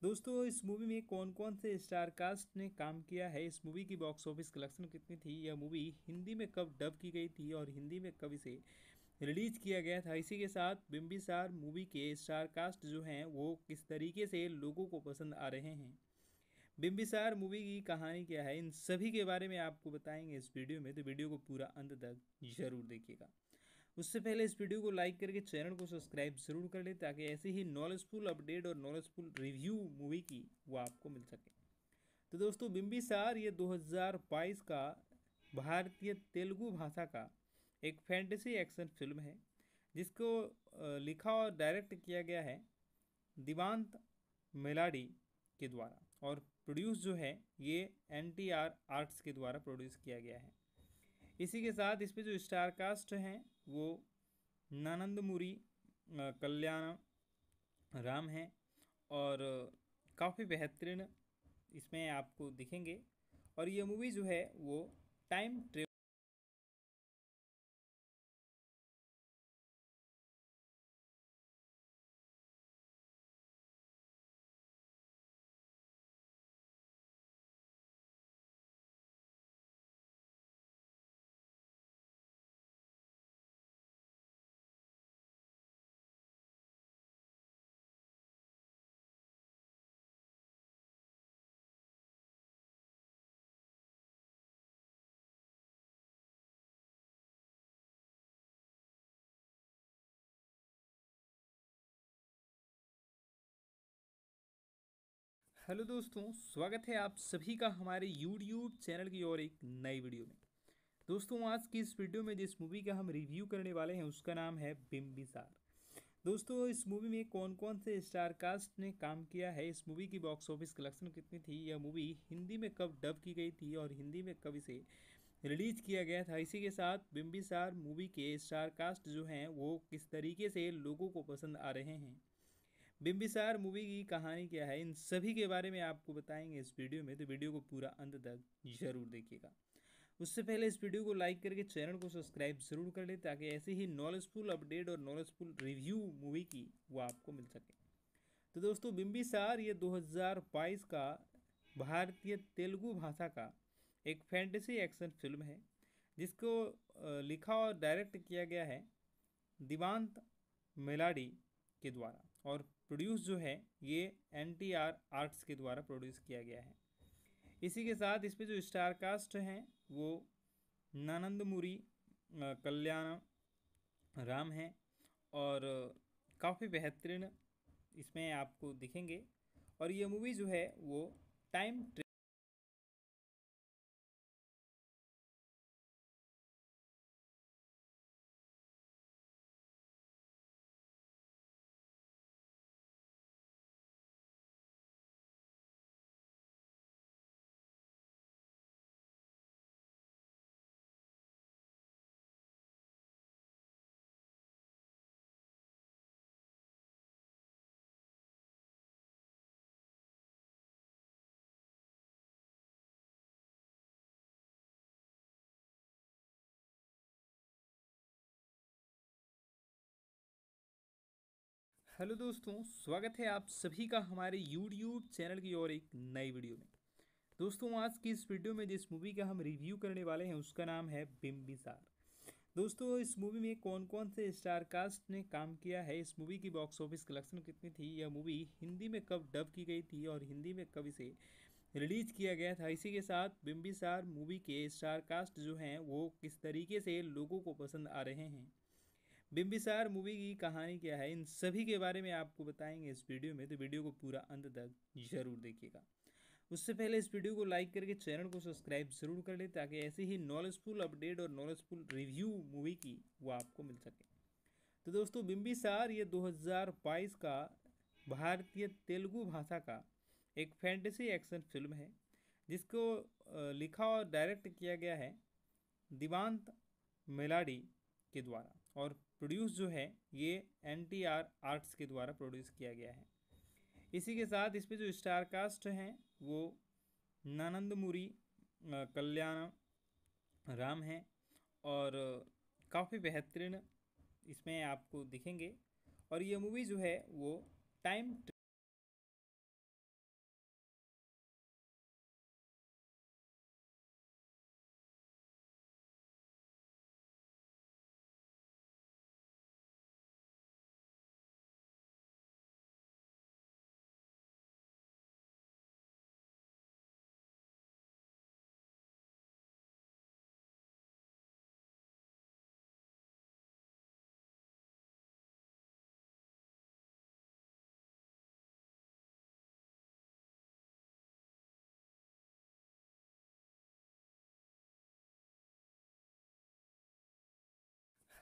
दोस्तों, इस मूवी में कौन कौन से स्टार कास्ट ने काम किया है? इस मूवी की बॉक्स ऑफ़िस कलेक्शन कितनी थी? यह मूवी हिंदी में कब डब की गई थी और हिंदी में कब इसे रिलीज़ किया गया था? इसी के साथ बिम्बिसार मूवी के स्टार कास्ट जो हैं, वो किस तरीके से लोगों को पसंद आ रहे हैं? बिम्बिसार मूवी की कहानी क्या है? इन सभी के बारे में आपको बताएँगे इस वीडियो में तो वीडियो को पूरा अंत तक ज़रूर देखिएगा। उससे पहले इस वीडियो को लाइक करके चैनल को सब्सक्राइब ज़रूर कर ले, ताकि ऐसे ही नॉलेजफुल अपडेट और नॉलेजफुल रिव्यू मूवी की वो आपको मिल सके। तो दोस्तों बिम्बिसार ये 2022 का भारतीय तेलुगु भाषा का एक फैंटेसी एक्शन फ़िल्म है, जिसको लिखा और डायरेक्ट किया गया है दिवांत मेलाडी के द्वारा। और प्रोड्यूस जो है, ये एन टी आर आर्ट्स के द्वारा प्रोड्यूस किया गया है। इसी के साथ इस पर जो स्टार कास्ट हैं, वो नानंदमुरी कल्याण राम हैं और काफ़ी बेहतरीन इसमें आपको दिखेंगे। और ये मूवी जो है, वो टाइम ट्रेवल हेलो दोस्तों, स्वागत है आप सभी का हमारे यूट्यूब चैनल की और एक नई वीडियो में। दोस्तों, आज की इस वीडियो में जिस मूवी का हम रिव्यू करने वाले हैं, उसका नाम है बिम्बिसार दोस्तों, इस मूवी में कौन कौन से स्टार कास्ट ने काम किया है? इस मूवी की बॉक्स ऑफ़िस कलेक्शन कितनी थी? यह मूवी हिंदी में कब डब की गई थी और हिंदी में कब इसे रिलीज़ किया गया था? इसी के साथ बिम्बिसार मूवी के स्टार कास्ट जो हैं, वो किस तरीके से लोगों को पसंद आ रहे हैं? बिम्बिसार मूवी की कहानी क्या है? इन सभी के बारे में आपको बताएँगे इस वीडियो में तो वीडियो को पूरा अंत तक ज़रूर देखिएगा। उससे पहले इस वीडियो को लाइक करके चैनल को सब्सक्राइब ज़रूर कर ले, ताकि ऐसे ही नॉलेजफुल अपडेट और नॉलेजफुल रिव्यू मूवी की वो आपको मिल सके। तो दोस्तों बिम्बिसार ये 2022 का भारतीय तेलुगु भाषा का एक फैंटेसी एक्शन फ़िल्म है, जिसको लिखा और डायरेक्ट किया गया है दिवांत मेलाडी के द्वारा। और प्रोड्यूस जो है, ये एन टी आर आर्ट्स के द्वारा प्रोड्यूस किया गया है। इसी के साथ इस पर जो स्टार कास्ट हैं, वो नानंदमुरी कल्याण राम हैं और काफ़ी बेहतरीन इसमें आपको दिखेंगे। और ये मूवी जो है, वो टाइम हेलो दोस्तों, स्वागत है आप सभी का हमारे यूट्यूब चैनल की और एक नई वीडियो में। दोस्तों, आज की इस वीडियो में जिस मूवी का हम रिव्यू करने वाले हैं, उसका नाम है बिम्बिसार दोस्तों, इस मूवी में कौन कौन से स्टार कास्ट ने काम किया है? इस मूवी की बॉक्स ऑफ़िस कलेक्शन कितनी थी? यह मूवी हिंदी में कब डब की गई थी और हिंदी में कब इसे रिलीज़ किया गया था? इसी के साथ बिम्बिसार मूवी के स्टार कास्ट जो हैं, वो किस तरीके से लोगों को पसंद आ रहे हैं? बिम्बिसार मूवी की कहानी क्या है? इन सभी के बारे में आपको बताएँगे इस वीडियो में तो वीडियो को पूरा अंत तक ज़रूर देखिएगा। उससे पहले इस वीडियो को लाइक करके चैनल को सब्सक्राइब ज़रूर कर लें, ताकि ऐसे ही नॉलेजफुल अपडेट और नॉलेजफुल रिव्यू मूवी की वो आपको मिल सके। तो दोस्तों बिम्बिसार ये 2022 का भारतीय तेलुगु भाषा का एक फैंटेसी एक्शन फ़िल्म है, जिसको लिखा और डायरेक्ट किया गया है दिवांत मेलाडी के द्वारा। और प्रोड्यूस जो है, ये एन टी आर आर्ट्स के द्वारा प्रोड्यूस किया गया है। इसी के साथ इस पर जो स्टारकास्ट हैं, वो नानंदमुरी कल्याण राम हैं और काफ़ी बेहतरीन इसमें आपको दिखेंगे। और ये मूवी जो है, वो टाइम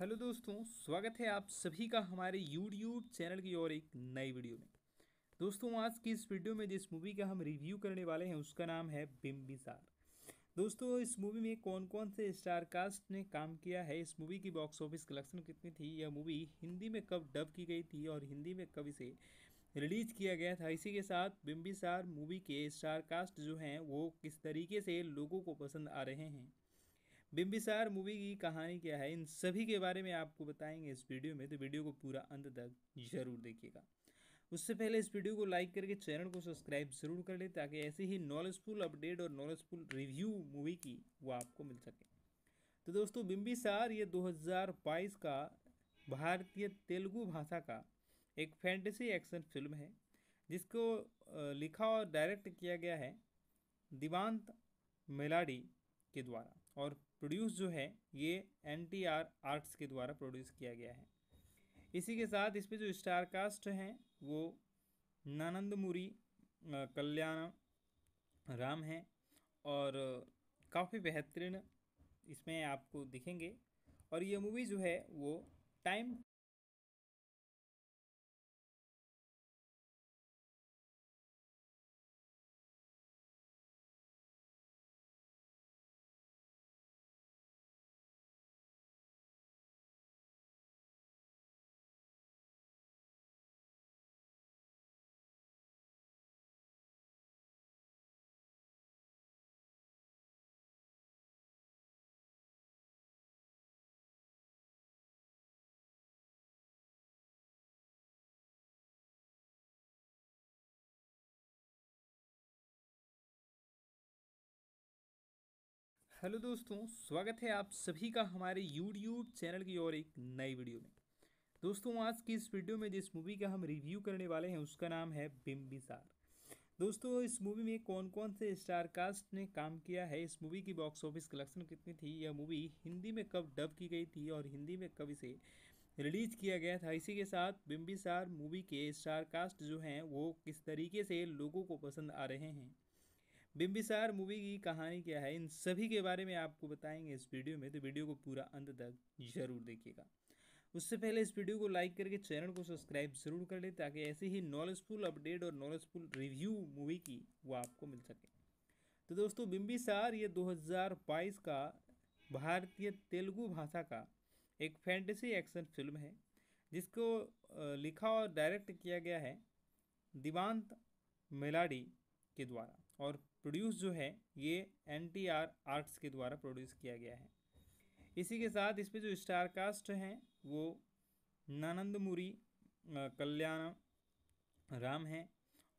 हेलो दोस्तों, स्वागत है आप सभी का हमारे यूट्यूब चैनल की और एक नई वीडियो में। दोस्तों, आज की इस वीडियो में जिस मूवी का हम रिव्यू करने वाले हैं, उसका नाम है बिम्बिसार दोस्तों, इस मूवी में कौन कौन से स्टार कास्ट ने काम किया है? इस मूवी की बॉक्स ऑफ़िस कलेक्शन कितनी थी? यह मूवी हिंदी में कब डब की गई थी और हिंदी में कब इसे रिलीज़ किया गया था? इसी के साथ बिम्बिसार मूवी के स्टार कास्ट जो हैं, वो किस तरीके से लोगों को पसंद आ रहे हैं? बिम्बिसार मूवी की कहानी क्या है? इन सभी के बारे में आपको बताएँगे इस वीडियो में तो वीडियो को पूरा अंत तक ज़रूर देखिएगा। उससे पहले इस वीडियो को लाइक करके चैनल को सब्सक्राइब ज़रूर कर ले, ताकि ऐसे ही नॉलेजफुल अपडेट और नॉलेजफुल रिव्यू मूवी की वो आपको मिल सके। तो दोस्तों बिम्बिसार ये 2022 का भारतीय तेलुगु भाषा का एक फैंटेसी एक्शन फ़िल्म है, जिसको लिखा और डायरेक्ट किया गया है दिवांत मेलाडी के द्वारा। और प्रोड्यूस जो है, ये एन टी आर आर्ट्स के द्वारा प्रोड्यूस किया गया है। इसी के साथ इस पर जो स्टार कास्ट हैं, वो नानंदमुरी कल्याण राम हैं और काफ़ी बेहतरीन इसमें आपको दिखेंगे। और ये मूवी जो है, वो टाइम हेलो दोस्तों, स्वागत है आप सभी का हमारे यूट्यूब चैनल की और एक नई वीडियो में। दोस्तों, आज की इस वीडियो में जिस मूवी का हम रिव्यू करने वाले हैं, उसका नाम है बिम्बिसार दोस्तों, इस मूवी में कौन कौन से स्टार कास्ट ने काम किया है? इस मूवी की बॉक्स ऑफ़िस कलेक्शन कितनी थी? यह मूवी हिंदी में कब डब की गई थी और हिंदी में कब इसे रिलीज़ किया गया था? इसी के साथ बिम्बिसार मूवी के स्टार कास्ट जो हैं, वो किस तरीके से लोगों को पसंद आ रहे हैं? बिम्बिसार मूवी की कहानी क्या है, इन सभी के बारे में आपको बताएँगे इस वीडियो में तो वीडियो को पूरा अंत तक ज़रूर देखिएगा। उससे पहले इस वीडियो को लाइक करके चैनल को सब्सक्राइब ज़रूर कर ले, ताकि ऐसे ही नॉलेजफुल अपडेट और नॉलेजफुल रिव्यू मूवी की वो आपको मिल सके। तो दोस्तों बिम्बिसार ये 2022 का भारतीय तेलुगु भाषा का एक फैंटेसी एक्शन फ़िल्म है, जिसको लिखा और डायरेक्ट किया गया है दिवांत मेलाडी के द्वारा, और प्रोड्यूस जो है, ये एन टी आर आर्ट्स के द्वारा प्रोड्यूस किया गया है। इसी के साथ इस पर जो स्टार कास्ट हैं, वो नानंदमुरी कल्याण राम हैं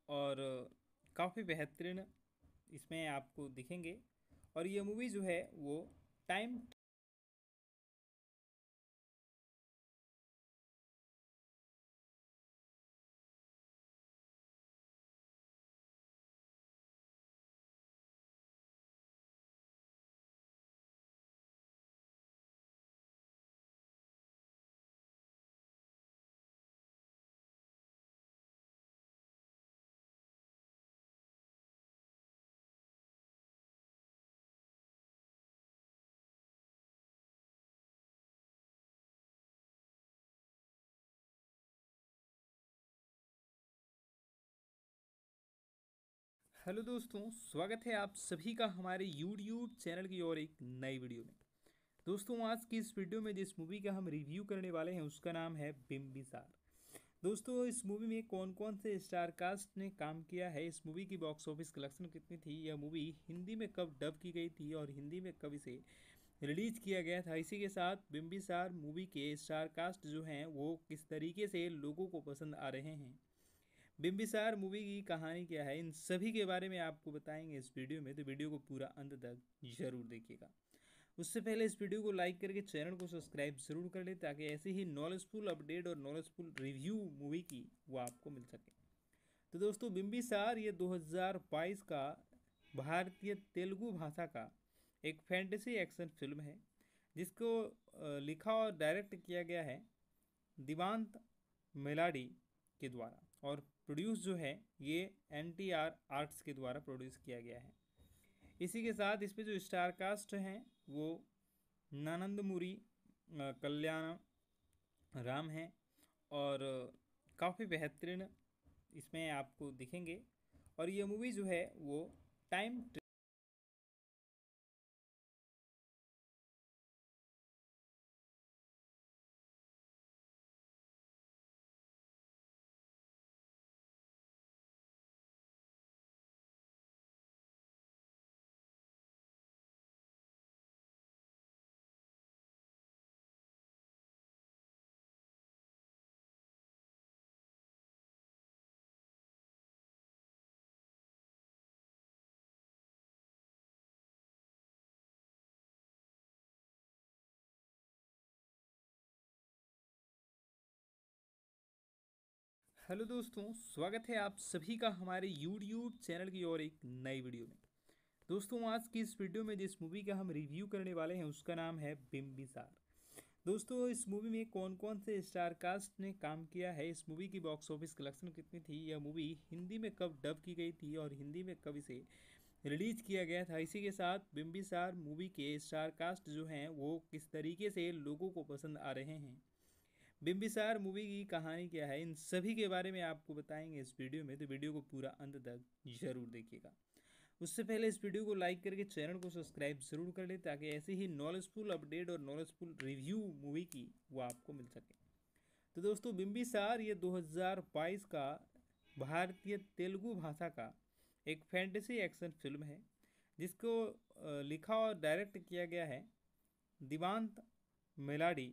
और काफ़ी बेहतरीन इसमें आपको दिखेंगे। और ये मूवी जो है, वो टाइम हेलो दोस्तों, स्वागत है आप सभी का हमारे यूट्यूब चैनल की और एक नई वीडियो में। दोस्तों, आज की इस वीडियो में जिस मूवी का हम रिव्यू करने वाले हैं, उसका नाम है बिम्बिसार दोस्तों, इस मूवी में कौन कौन से स्टार कास्ट ने काम किया है? इस मूवी की बॉक्स ऑफ़िस कलेक्शन कितनी थी? यह मूवी हिंदी में कब डब की गई थी और हिंदी में कब इसे रिलीज़ किया गया था? इसी के साथ बिम्बिसार मूवी के स्टार कास्ट जो हैं, वो किस तरीके से लोगों को पसंद आ रहे हैं? बिम्बिसार मूवी की कहानी क्या है? इन सभी के बारे में आपको बताएँगे इस वीडियो में तो वीडियो को पूरा अंत तक ज़रूर देखिएगा। उससे पहले इस वीडियो को लाइक करके चैनल को सब्सक्राइब ज़रूर कर लें, ताकि ऐसे ही नॉलेजफुल अपडेट और नॉलेजफुल रिव्यू मूवी की वो आपको मिल सके। तो दोस्तों बिम्बिसार ये 2022 का भारतीय तेलुगु भाषा का एक फैंटेसी एक्शन फ़िल्म है, जिसको लिखा और डायरेक्ट किया गया है दिवांत मेलाडी के द्वारा। और प्रोड्यूस जो है, ये एन टी आर आर्ट्स के द्वारा प्रोड्यूस किया गया है। इसी के साथ इस पर जो स्टार कास्ट हैं, वो नानंदमुरी कल्याण राम हैं और काफ़ी बेहतरीन इसमें आपको दिखेंगे। और ये मूवी जो है, वो टाइम हेलो दोस्तों, स्वागत है आप सभी का हमारे यूट्यूब चैनल की और एक नई वीडियो में। दोस्तों, आज की इस वीडियो में जिस मूवी का हम रिव्यू करने वाले हैं, उसका नाम है बिम्बिसार दोस्तों, इस मूवी में कौन कौन से स्टार कास्ट ने काम किया है? इस मूवी की बॉक्स ऑफ़िस कलेक्शन कितनी थी? यह मूवी हिंदी में कब डब की गई थी और हिंदी में कब इसे रिलीज़ किया गया था? इसी के साथ बिम्बिसार मूवी के स्टार कास्ट जो हैं, वो किस तरीके से लोगों को पसंद आ रहे हैं? बिम्बिसार मूवी की कहानी क्या है? इन सभी के बारे में आपको बताएँगे इस वीडियो में तो वीडियो को पूरा अंत तक ज़रूर देखिएगा। उससे पहले इस वीडियो को लाइक करके चैनल को सब्सक्राइब ज़रूर कर ले, ताकि ऐसे ही नॉलेजफुल अपडेट और नॉलेजफुल रिव्यू मूवी की वो आपको मिल सके। तो दोस्तों बिम्बिसार ये 2022 का भारतीय तेलुगु भाषा का एक फैंटेसी एक्शन फ़िल्म है, जिसको लिखा और डायरेक्ट किया गया है दिवांत मेलाडी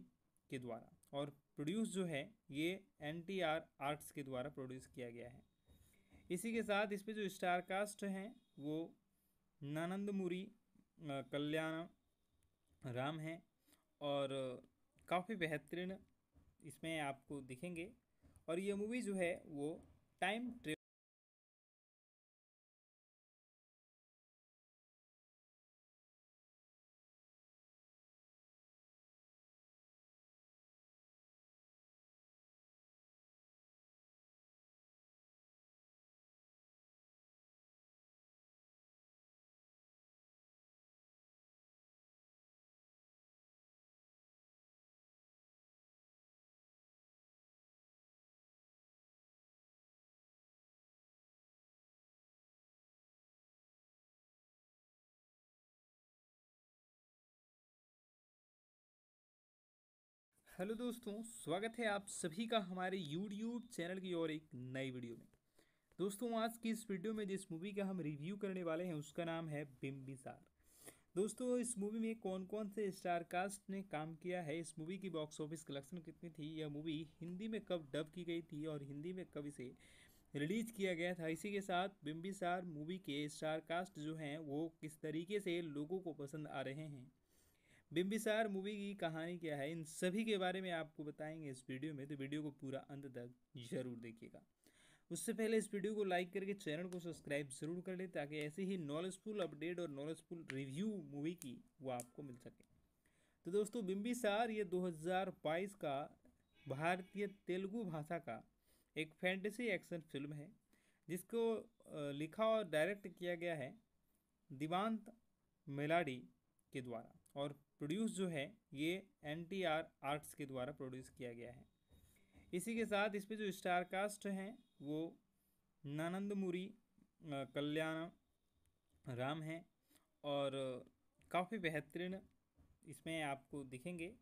के द्वारा। और प्रोड्यूस जो है, ये एन टी आर आर्ट्स के द्वारा प्रोड्यूस किया गया है। इसी के साथ इस पर जो स्टार कास्ट हैं, वो नानंदमुरी कल्याण राम हैं और काफ़ी बेहतरीन इसमें आपको दिखेंगे। और ये मूवी जो है, वो टाइम ट्रे हेलो दोस्तों, स्वागत है आप सभी का हमारे यूट्यूब चैनल की ओर एक नई वीडियो में। दोस्तों, आज की इस वीडियो में जिस मूवी का हम रिव्यू करने वाले हैं, उसका नाम है बिम्बिसार दोस्तों, इस मूवी में कौन कौन से स्टार कास्ट ने काम किया है? इस मूवी की बॉक्स ऑफ़िस कलेक्शन कितनी थी? यह मूवी हिंदी में कब डब की गई थी और हिंदी में कब इसे रिलीज़ किया गया था? इसी के साथ बिम्बिसार मूवी के स्टार कास्ट जो हैं, वो किस तरीके से लोगों को पसंद आ रहे हैं? बिम्बिसार मूवी की कहानी क्या है? इन सभी के बारे में आपको बताएँगे इस वीडियो में तो वीडियो को पूरा अंत तक ज़रूर देखिएगा। उससे पहले इस वीडियो को लाइक करके चैनल को सब्सक्राइब ज़रूर कर ले, ताकि ऐसे ही नॉलेजफुल अपडेट और नॉलेजफुल रिव्यू मूवी की वो आपको मिल सके। तो दोस्तों बिम्बिसार ये 2022 का भारतीय तेलुगु भाषा का एक फैंटेसी एक्शन फ़िल्म है, जिसको लिखा और डायरेक्ट किया गया है दिवांत मेलाडी के द्वारा। और प्रोड्यूस जो है, ये एन टी आर आर्ट्स के द्वारा प्रोड्यूस किया गया है। इसी के साथ इस पर जो स्टार कास्ट हैं, वो नानंदमुरी कल्याण राम हैं और काफ़ी बेहतरीन इसमें आपको दिखेंगे।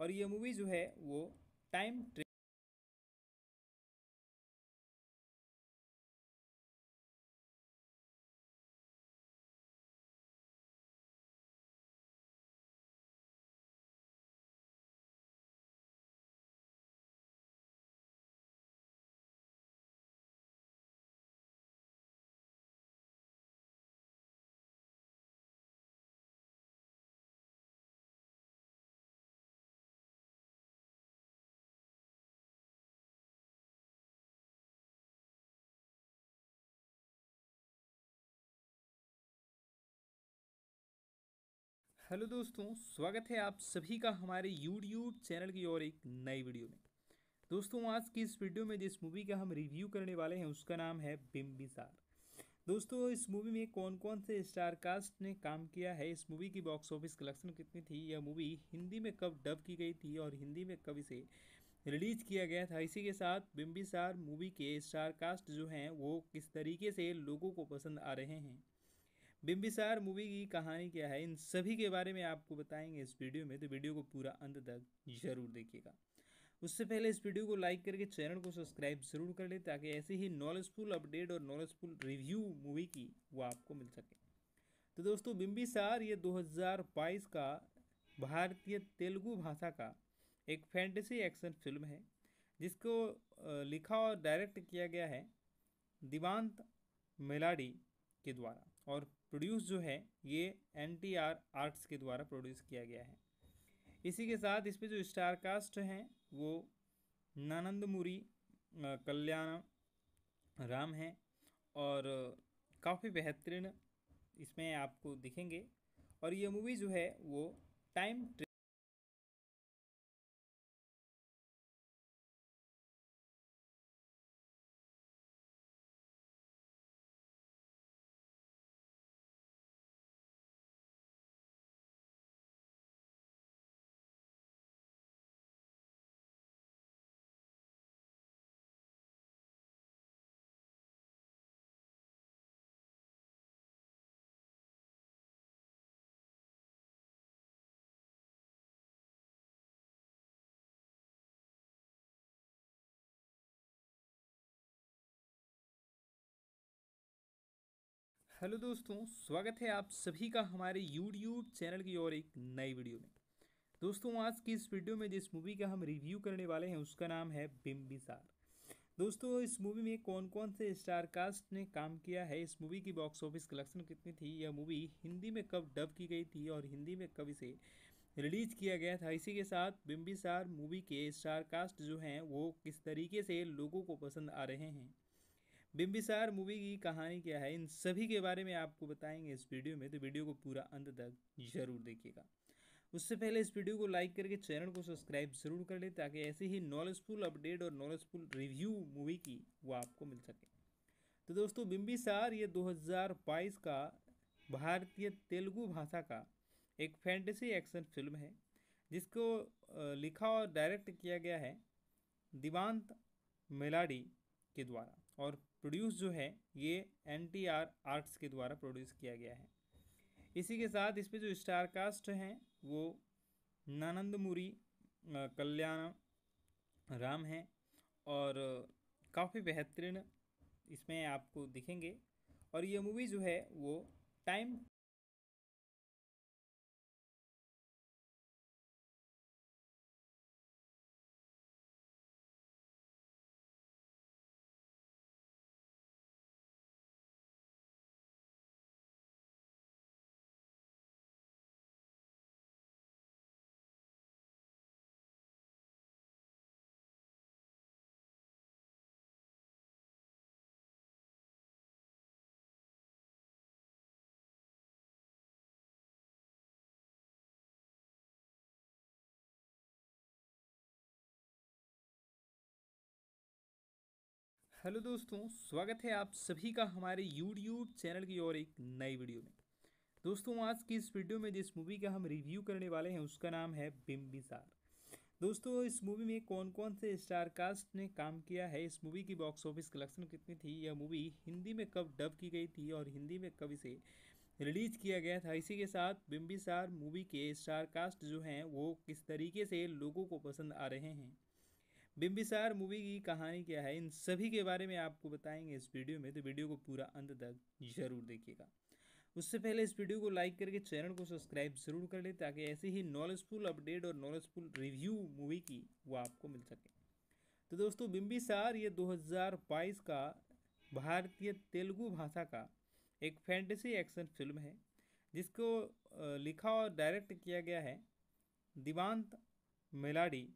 और ये मूवी जो है, वो टाइम हेलो दोस्तों, स्वागत है आप सभी का हमारे यूट्यूब चैनल की ओर एक नई वीडियो में। दोस्तों, आज की इस वीडियो में जिस मूवी का हम रिव्यू करने वाले हैं, उसका नाम है बिम्बिसार दोस्तों, इस मूवी में कौन कौन से स्टार कास्ट ने काम किया है? इस मूवी की बॉक्स ऑफ़िस कलेक्शन कितनी थी? यह मूवी हिंदी में कब डब की गई थी और हिंदी में कब इसे रिलीज़ किया गया था? इसी के साथ बिम्बिसार मूवी के स्टार कास्ट जो हैं, वो किस तरीके से लोगों को पसंद आ रहे हैं? बिम्बिसार मूवी की कहानी क्या है? इन सभी के बारे में आपको बताएँगे इस वीडियो में तो वीडियो को पूरा अंत तक ज़रूर देखिएगा। उससे पहले इस वीडियो को लाइक करके चैनल को सब्सक्राइब ज़रूर कर ले, ताकि ऐसे ही नॉलेजफुल अपडेट और नॉलेजफुल रिव्यू मूवी की वो आपको मिल सके। तो दोस्तों बिम्बिसार ये 2022 का भारतीय तेलुगु भाषा का एक फैंटेसी एक्शन फ़िल्म है, जिसको लिखा और डायरेक्ट किया गया है दिवांत मेलाडी के द्वारा। और प्रोड्यूस जो है, ये एन टी आर आर्ट्स के द्वारा प्रोड्यूस किया गया है। इसी के साथ इस पर जो स्टार कास्ट हैं, वो नानंदमुरी कल्याण राम हैं और काफ़ी बेहतरीन इसमें आपको दिखेंगे। और ये मूवी जो है, वो टाइम हेलो दोस्तों, स्वागत है आप सभी का हमारे यूट्यूब चैनल की और एक नई वीडियो में। दोस्तों, आज की इस वीडियो में जिस मूवी का हम रिव्यू करने वाले हैं, उसका नाम है बिम्बिसार दोस्तों, इस मूवी में कौन कौन से स्टार कास्ट ने काम किया है? इस मूवी की बॉक्स ऑफ़िस कलेक्शन कितनी थी? यह मूवी हिंदी में कब डब की गई थी और हिंदी में कब इसे रिलीज़ किया गया था? इसी के साथ बिम्बिसार मूवी के स्टार कास्ट जो हैं, वो किस तरीके से लोगों को पसंद आ रहे हैं? बिम्बिसार मूवी की कहानी क्या है? इन सभी के बारे में आपको बताएँगे इस वीडियो में तो वीडियो को पूरा अंत तक ज़रूर देखिएगा। उससे पहले इस वीडियो को लाइक करके चैनल को सब्सक्राइब ज़रूर कर लें, ताकि ऐसे ही नॉलेजफुल अपडेट और नॉलेजफुल रिव्यू मूवी की वो आपको मिल सके। तो दोस्तों बिम्बिसार ये 2022 का भारतीय तेलुगु भाषा का एक फैंटेसी एक्शन फ़िल्म है, जिसको लिखा और डायरेक्ट किया गया है दिवांत मेलाडी के द्वारा। और प्रोड्यूस जो है, ये एन टी आर आर्ट्स के द्वारा प्रोड्यूस किया गया है। इसी के साथ इस पर जो स्टार कास्ट हैं, वो नानंदमुरी कल्याण राम हैं और काफ़ी बेहतरीन इसमें आपको दिखेंगे। और ये मूवी जो है, वो टाइम हेलो दोस्तों, स्वागत है आप सभी का हमारे यूट्यूब चैनल की और एक नई वीडियो में। दोस्तों, आज की इस वीडियो में जिस मूवी का हम रिव्यू करने वाले हैं, उसका नाम है बिम्बिसार दोस्तों, इस मूवी में कौन कौन से स्टार कास्ट ने काम किया है? इस मूवी की बॉक्स ऑफ़िस कलेक्शन कितनी थी? यह मूवी हिंदी में कब डब की गई थी और हिंदी में कब इसे रिलीज़ किया गया था? इसी के साथ बिम्बिसार मूवी के स्टार कास्ट जो हैं, वो किस तरीके से लोगों को पसंद आ रहे हैं? बिम्बिसार मूवी की कहानी क्या है? इन सभी के बारे में आपको बताएँगे इस वीडियो में तो वीडियो को पूरा अंत तक ज़रूर देखिएगा। उससे पहले इस वीडियो को लाइक करके चैनल को सब्सक्राइब ज़रूर कर लें, ताकि ऐसे ही नॉलेजफुल अपडेट और नॉलेजफुल रिव्यू मूवी की वो आपको मिल सके। तो दोस्तों बिम्बिसार ये 2022 का भारतीय तेलुगु भाषा का एक फैंटेसी एक्शन फ़िल्म है, जिसको लिखा और डायरेक्ट किया गया है दिवांत मेलाडी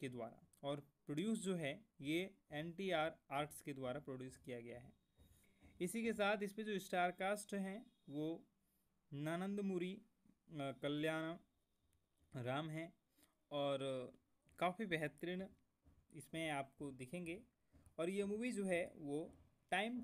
के द्वारा। और प्रोड्यूस जो है, ये एन टी आर आर्ट्स के द्वारा प्रोड्यूस किया गया है। इसी के साथ इस पर जो स्टारकास्ट हैं, वो नानंदमुरी कल्याण राम हैं और काफ़ी बेहतरीन इसमें आपको दिखेंगे। और ये मूवी जो है, वो टाइम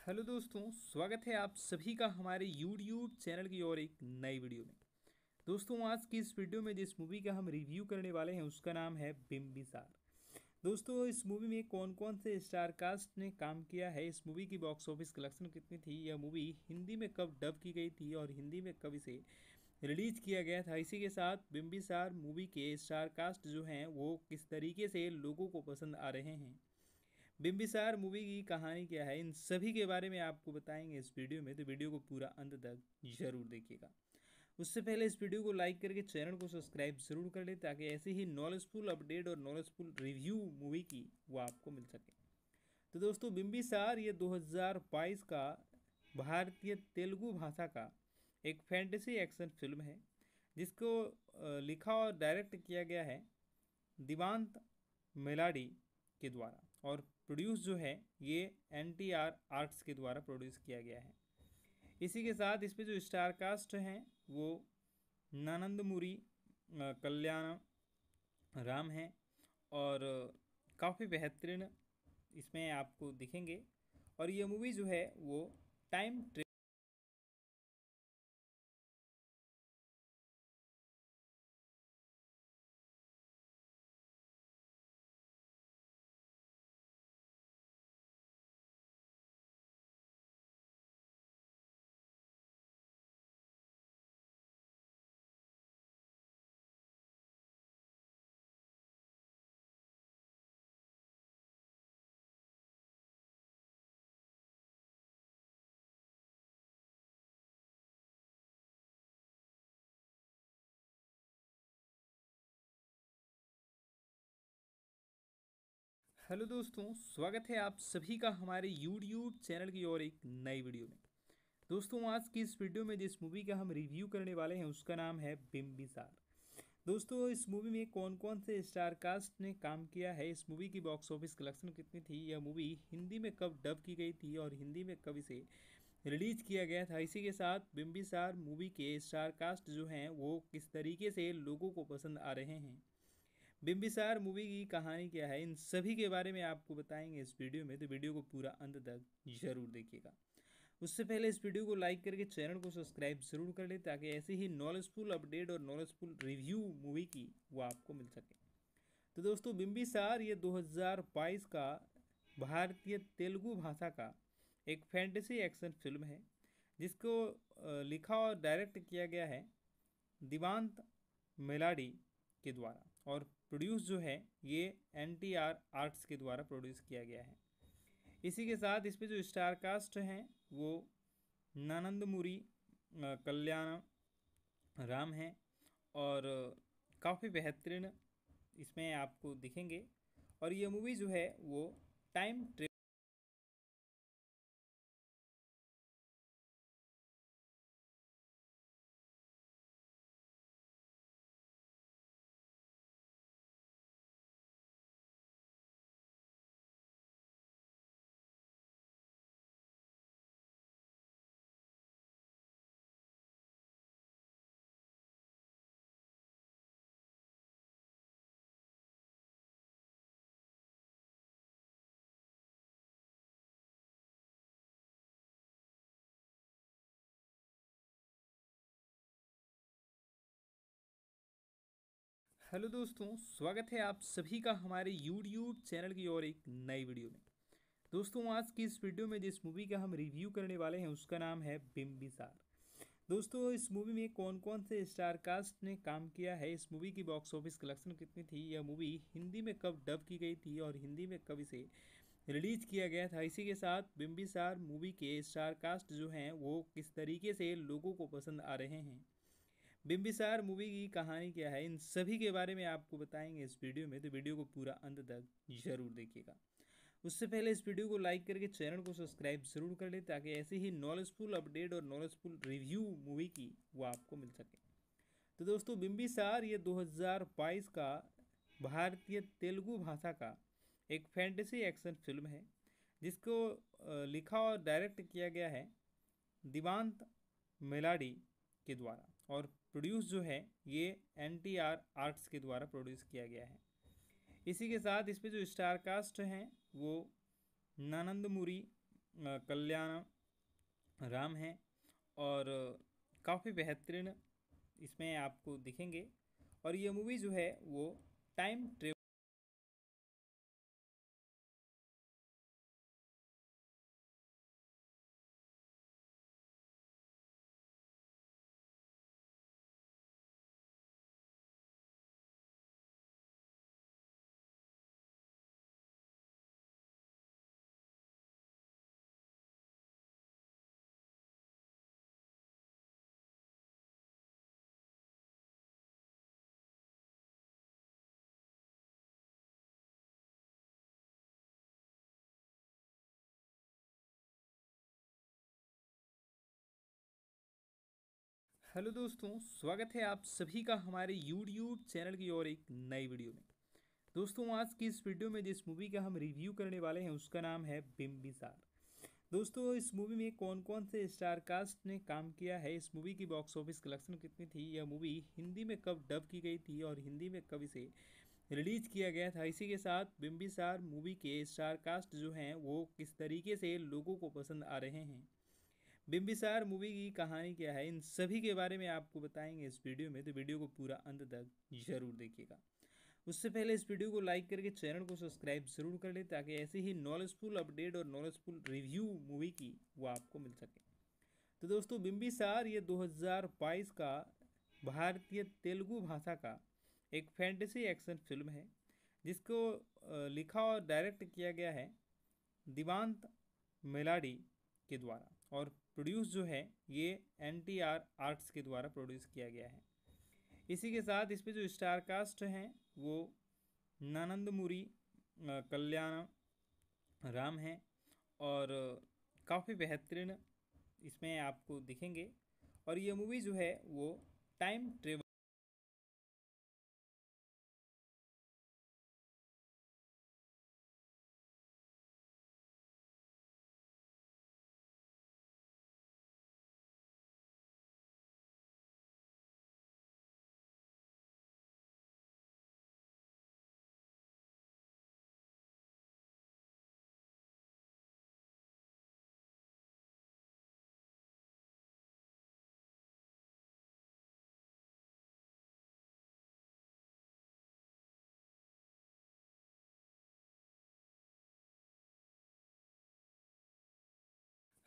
हेलो दोस्तों, स्वागत है आप सभी का हमारे यूट्यूब चैनल की ओर एक नई वीडियो में। दोस्तों, आज की इस वीडियो में जिस मूवी का हम रिव्यू करने वाले हैं, उसका नाम है बिम्बिसार दोस्तों, इस मूवी में कौन कौन से स्टार कास्ट ने काम किया है? इस मूवी की बॉक्स ऑफ़िस कलेक्शन कितनी थी? यह मूवी हिंदी में कब डब की गई थी और हिंदी में कब इसे रिलीज़ किया गया था? इसी के साथ बिम्बिसार मूवी के स्टार कास्ट जो हैं, वो किस तरीके से लोगों को पसंद आ रहे हैं? बिम्बिसार मूवी की कहानी क्या है? इन सभी के बारे में आपको बताएँगे इस वीडियो में तो वीडियो को पूरा अंत तक ज़रूर देखिएगा। उससे पहले इस वीडियो को लाइक करके चैनल को सब्सक्राइब ज़रूर कर ले, ताकि ऐसे ही नॉलेजफुल अपडेट और नॉलेजफुल रिव्यू मूवी की वो आपको मिल सके। तो दोस्तों बिम्बिसार ये 2022 का भारतीय तेलुगु भाषा का एक फैंटेसी एक्शन फ़िल्म है, जिसको लिखा और डायरेक्ट किया गया है दिवांत मेलाडी के द्वारा। और प्रोड्यूस जो है, ये एन टी आर आर्ट्स के द्वारा प्रोड्यूस किया गया है। इसी के साथ इस पर जो स्टार कास्ट हैं, वो नानंदमुरी कल्याण राम हैं और काफ़ी बेहतरीन इसमें आपको दिखेंगे। और ये मूवी जो है, वो टाइम हेलो दोस्तों, स्वागत है आप सभी का हमारे यूट्यूब चैनल की ओर एक नई वीडियो में। दोस्तों, आज की इस वीडियो में जिस मूवी का हम रिव्यू करने वाले हैं, उसका नाम है बिम्बिसार दोस्तों, इस मूवी में कौन कौन से स्टार कास्ट ने काम किया है? इस मूवी की बॉक्स ऑफ़िस कलेक्शन कितनी थी? यह मूवी हिंदी में कब डब की गई थी और हिंदी में कब इसे रिलीज़ किया गया था? इसी के साथ बिम्बिसार मूवी के स्टार कास्ट जो हैं, वो किस तरीके से लोगों को पसंद आ रहे हैं? बिम्बिसार मूवी की कहानी क्या है, इन सभी के बारे में आपको बताएँगे इस वीडियो में तो वीडियो को पूरा अंत तक ज़रूर देखिएगा। उससे पहले इस वीडियो को लाइक करके चैनल को सब्सक्राइब ज़रूर कर ले, ताकि ऐसे ही नॉलेजफुल अपडेट और नॉलेजफुल रिव्यू मूवी की वो आपको मिल सके। तो दोस्तों बिम्बिसार ये 2022 का भारतीय तेलुगु भाषा का एक फैंटेसी एक्शन फ़िल्म है, जिसको लिखा और डायरेक्ट किया गया है दिवांत मेलाडी के द्वारा, और प्रोड्यूस जो है, ये एन टी आर आर्ट्स के द्वारा प्रोड्यूस किया गया है। इसी के साथ इस पर जो स्टार कास्ट हैं, वो नानंदमुरी कल्याण राम हैं और काफ़ी बेहतरीन इसमें आपको दिखेंगे। और ये मूवी जो है, वो टाइम हेलो दोस्तों, स्वागत है आप सभी का हमारे यूट्यूब चैनल की और एक नई वीडियो में। दोस्तों, आज की इस वीडियो में जिस मूवी का हम रिव्यू करने वाले हैं, उसका नाम है बिम्बिसार दोस्तों, इस मूवी में कौन कौन से स्टार कास्ट ने काम किया है? इस मूवी की बॉक्स ऑफ़िस कलेक्शन कितनी थी? यह मूवी हिंदी में कब डब की गई थी और हिंदी में कब इसे रिलीज़ किया गया था? इसी के साथ बिम्बिसार मूवी के स्टार कास्ट जो हैं, वो किस तरीके से लोगों को पसंद आ रहे हैं? बिम्बिसार मूवी की कहानी क्या है? इन सभी के बारे में आपको बताएँगे इस वीडियो में तो वीडियो को पूरा अंत तक ज़रूर देखिएगा। उससे पहले इस वीडियो को लाइक करके चैनल को सब्सक्राइब ज़रूर कर लें, ताकि ऐसे ही नॉलेजफुल अपडेट और नॉलेजफुल रिव्यू मूवी की वो आपको मिल सके। तो दोस्तों बिम्बिसार ये 2022 का भारतीय तेलुगु भाषा का एक फैंटेसी एक्शन फ़िल्म है, जिसको लिखा और डायरेक्ट किया गया है दिवांत मेलाडी के द्वारा। और प्रोड्यूस जो है, ये एन टी आर आर्ट्स के द्वारा प्रोड्यूस किया गया है। इसी के साथ इस पर जो स्टार कास्ट हैं, वो नानंदमुरी कल्याण राम हैं और काफ़ी बेहतरीन इसमें आपको दिखेंगे। और ये मूवी जो है, वो टाइम ट्रेवल हेलो दोस्तों, स्वागत है आप सभी का हमारे यूट्यूब चैनल की और एक नई वीडियो में। दोस्तों, आज की इस वीडियो में जिस मूवी का हम रिव्यू करने वाले हैं, उसका नाम है बिम्बिसार दोस्तों, इस मूवी में कौन कौन से स्टार कास्ट ने काम किया है? इस मूवी की बॉक्स ऑफ़िस कलेक्शन कितनी थी? यह मूवी हिंदी में कब डब की गई थी और हिंदी में कब इसे रिलीज़ किया गया था? इसी के साथ बिम्बिसार मूवी के स्टार कास्ट जो हैं, वो किस तरीके से लोगों को पसंद आ रहे हैं? बिम्बिसार मूवी की कहानी क्या है? इन सभी के बारे में आपको बताएँगे इस वीडियो में तो वीडियो को पूरा अंत तक ज़रूर देखिएगा। उससे पहले इस वीडियो को लाइक करके चैनल को सब्सक्राइब ज़रूर कर ले, ताकि ऐसे ही नॉलेजफुल अपडेट और नॉलेजफुल रिव्यू मूवी की वो आपको मिल सके। तो दोस्तों बिम्बिसार ये 2022 का भारतीय तेलुगु भाषा का एक फैंटेसी एक्शन फ़िल्म है, जिसको लिखा और डायरेक्ट किया गया है दिवांत मेलाडी के द्वारा। और प्रोड्यूस जो है, ये एन टी आर आर्ट्स के द्वारा प्रोड्यूस किया गया है। इसी के साथ इस पर जो स्टार कास्ट हैं, वो नानंदमुरी कल्याण राम हैं और काफ़ी बेहतरीन इसमें आपको दिखेंगे। और ये मूवी जो है, वो टाइम ट्रेवल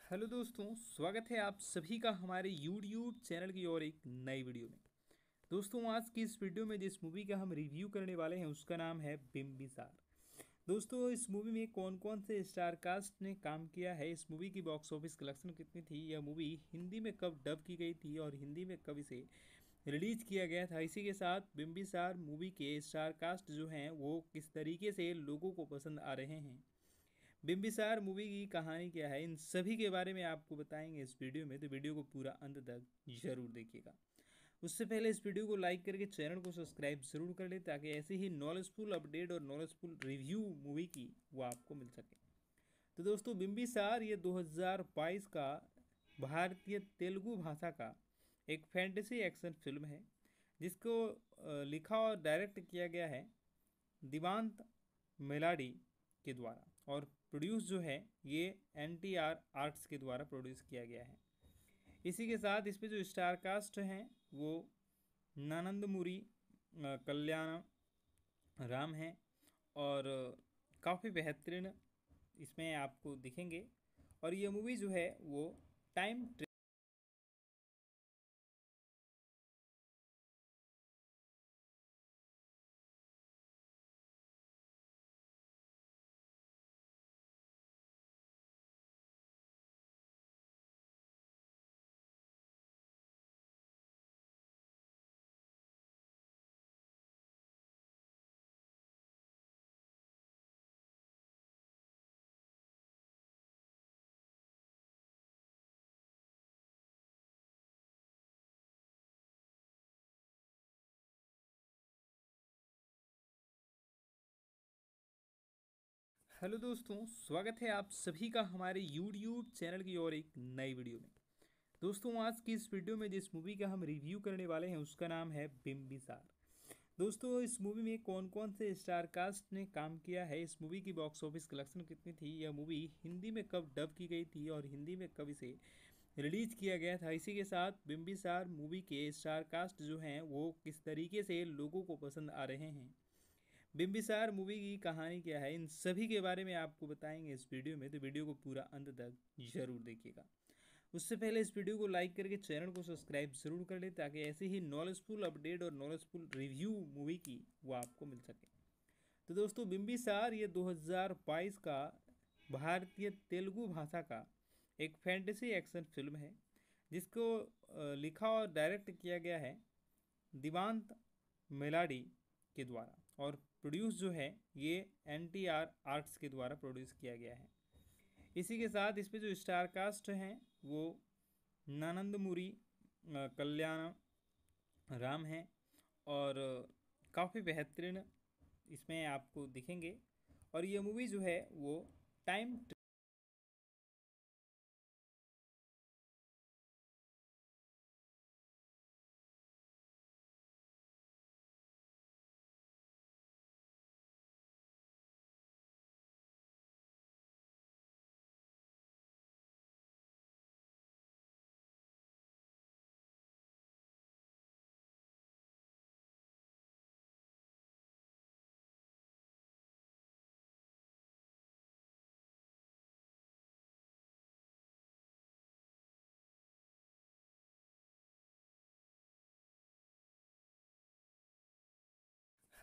हेलो दोस्तों, स्वागत है आप सभी का हमारे यूट्यूब चैनल की ओर एक नई वीडियो में। दोस्तों, आज की इस वीडियो में जिस मूवी का हम रिव्यू करने वाले हैं, उसका नाम है बिम्बिसार दोस्तों, इस मूवी में कौन कौन से स्टार कास्ट ने काम किया है? इस मूवी की बॉक्स ऑफ़िस कलेक्शन कितनी थी? यह मूवी हिंदी में कब डब की गई थी और हिंदी में कब इसे रिलीज़ किया गया था? इसी के साथ बिम्बिसार मूवी के स्टार कास्ट जो हैं, वो किस तरीके से लोगों को पसंद आ रहे हैं? बिम्बिसार मूवी की कहानी क्या है? इन सभी के बारे में आपको बताएँगे इस वीडियो में तो वीडियो को पूरा अंत तक ज़रूर देखिएगा। उससे पहले इस वीडियो को लाइक करके चैनल को सब्सक्राइब ज़रूर कर ले, ताकि ऐसे ही नॉलेजफुल अपडेट और नॉलेजफुल रिव्यू मूवी की वो आपको मिल सके। तो दोस्तों बिम्बिसार ये 2022 का भारतीय तेलुगु भाषा का एक फैंटेसी एक्शन फ़िल्म है, जिसको लिखा और डायरेक्ट किया गया है दिवांत मेलाडी के द्वारा। और प्रोड्यूस जो है, ये एन टी आर आर्ट्स के द्वारा प्रोड्यूस किया गया है। इसी के साथ इस पर जो स्टार कास्ट हैं, वो नानंदमुरी कल्याण राम हैं और काफ़ी बेहतरीन इसमें आपको दिखेंगे। और ये मूवी जो है, वो टाइम हेलो दोस्तों, स्वागत है आप सभी का हमारे यूट्यूब चैनल की ओर एक नई वीडियो में। दोस्तों, आज की इस वीडियो में जिस मूवी का हम रिव्यू करने वाले हैं, उसका नाम है बिम्बिसार दोस्तों, इस मूवी में कौन कौन से स्टार कास्ट ने काम किया है? इस मूवी की बॉक्स ऑफ़िस कलेक्शन कितनी थी? यह मूवी हिंदी में कब डब की गई थी और हिंदी में कब इसे रिलीज़ किया गया था? इसी के साथ बिम्बिसार मूवी के स्टार कास्ट जो हैं, वो किस तरीके से लोगों को पसंद आ रहे हैं? बिम्बिसार मूवी की कहानी क्या है, इन सभी के बारे में आपको बताएँगे इस वीडियो में तो वीडियो को पूरा अंत तक ज़रूर देखिएगा। उससे पहले इस वीडियो को लाइक करके चैनल को सब्सक्राइब ज़रूर कर ले, ताकि ऐसे ही नॉलेजफुल अपडेट और नॉलेजफुल रिव्यू मूवी की वो आपको मिल सके। तो दोस्तों बिम्बिसार ये 2022 का भारतीय तेलुगु भाषा का एक फैंटेसी एक्शन फ़िल्म है, जिसको लिखा और डायरेक्ट किया गया है दिवांत मेलाडी के द्वारा, और प्रोड्यूस जो है, ये एन टी आर आर्ट्स के द्वारा प्रोड्यूस किया गया है। इसी के साथ इस पर जो स्टार कास्ट हैं, वो नानंदमुरी कल्याण राम हैं और काफ़ी बेहतरीन इसमें आपको दिखेंगे। और ये मूवी जो है, वो टाइम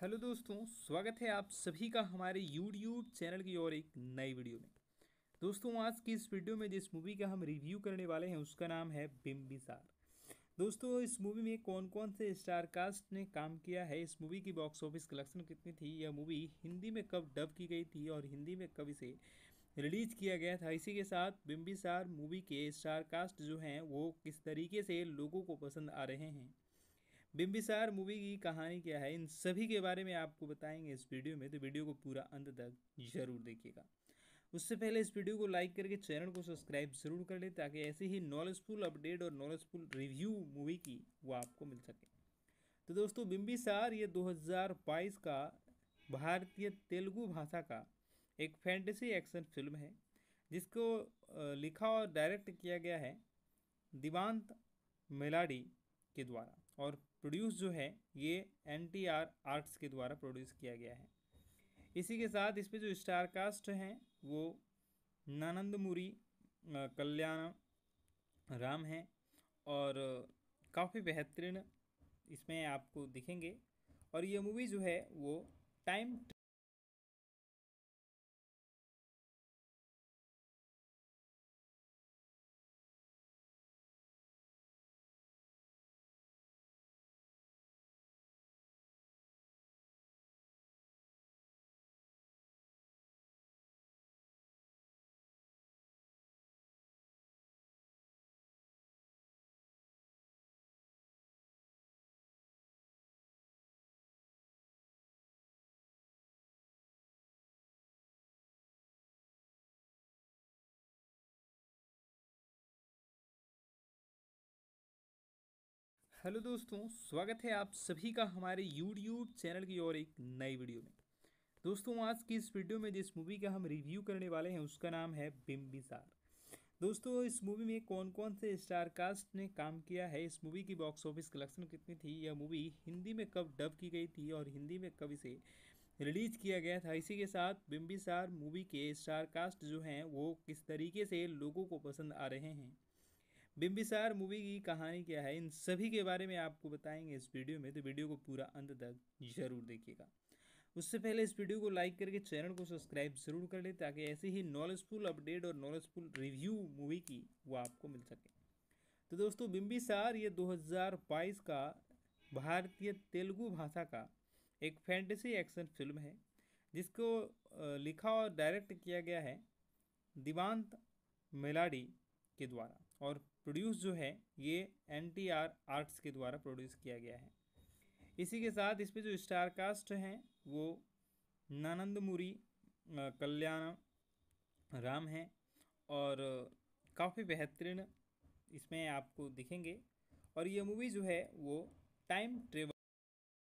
हेलो दोस्तों, स्वागत है आप सभी का हमारे यूट्यूब चैनल की ओर एक नई वीडियो में। दोस्तों, आज की इस वीडियो में जिस मूवी का हम रिव्यू करने वाले हैं, उसका नाम है बिम्बिसार दोस्तों, इस मूवी में कौन कौन से स्टार कास्ट ने काम किया है? इस मूवी की बॉक्स ऑफ़िस कलेक्शन कितनी थी? यह मूवी हिंदी में कब डब की गई थी और हिंदी में कब इसे रिलीज़ किया गया था? इसी के साथ बिम्बिसार मूवी के स्टार कास्ट जो हैं, वो किस तरीके से लोगों को पसंद आ रहे हैं? बिम्बिसार मूवी की कहानी क्या है? इन सभी के बारे में आपको बताएँगे इस वीडियो में तो वीडियो को पूरा अंत तक ज़रूर देखिएगा। उससे पहले इस वीडियो को लाइक करके चैनल को सब्सक्राइब ज़रूर कर लें, ताकि ऐसे ही नॉलेजफुल अपडेट और नॉलेजफुल रिव्यू मूवी की वो आपको मिल सके। तो दोस्तों बिम्बिसार ये 2022 का भारतीय तेलुगु भाषा का एक फैंटेसी एक्शन फ़िल्म है, जिसको लिखा और डायरेक्ट किया गया है दिवांत मेलाडी के द्वारा। और प्रोड्यूस जो है, ये एन टी आर आर्ट्स के द्वारा प्रोड्यूस किया गया है। इसी के साथ इस पर जो स्टार कास्ट हैं, वो नानंदमुरी कल्याण राम हैं और काफ़ी बेहतरीन इसमें आपको दिखेंगे। और ये मूवी जो है, वो टाइम हेलो दोस्तों, स्वागत है आप सभी का हमारे यूट्यूब चैनल की और एक नई वीडियो में। दोस्तों, आज की इस वीडियो में जिस मूवी का हम रिव्यू करने वाले हैं, उसका नाम है बिम्बिसार दोस्तों, इस मूवी में कौन कौन से स्टार कास्ट ने काम किया है? इस मूवी की बॉक्स ऑफ़िस कलेक्शन कितनी थी? यह मूवी हिंदी में कब डब की गई थी और हिंदी में कब इसे रिलीज़ किया गया था? इसी के साथ बिम्बिसार मूवी के स्टार कास्ट जो हैं, वो किस तरीके से लोगों को पसंद आ रहे हैं? बिम्बिसार मूवी की कहानी क्या है? इन सभी के बारे में आपको बताएँगे इस वीडियो में तो वीडियो को पूरा अंत तक ज़रूर देखिएगा। उससे पहले इस वीडियो को लाइक करके चैनल को सब्सक्राइब ज़रूर कर ले, ताकि ऐसे ही नॉलेजफुल अपडेट और नॉलेजफुल रिव्यू मूवी की वो आपको मिल सके। तो दोस्तों बिम्बिसार ये 2022 का भारतीय तेलुगु भाषा का एक फैंटेसी एक्शन फ़िल्म है, जिसको लिखा और डायरेक्ट किया गया है दिवांत मेलाडी के द्वारा। और प्रोड्यूस जो है, ये एन टी आर आर्ट्स के द्वारा प्रोड्यूस किया गया है। इसी के साथ इस पर जो स्टारकास्ट हैं, वो नानंदमुरी कल्याण राम हैं और काफ़ी बेहतरीन इसमें आपको दिखेंगे। और ये मूवी जो है, वो टाइम ट्रेवल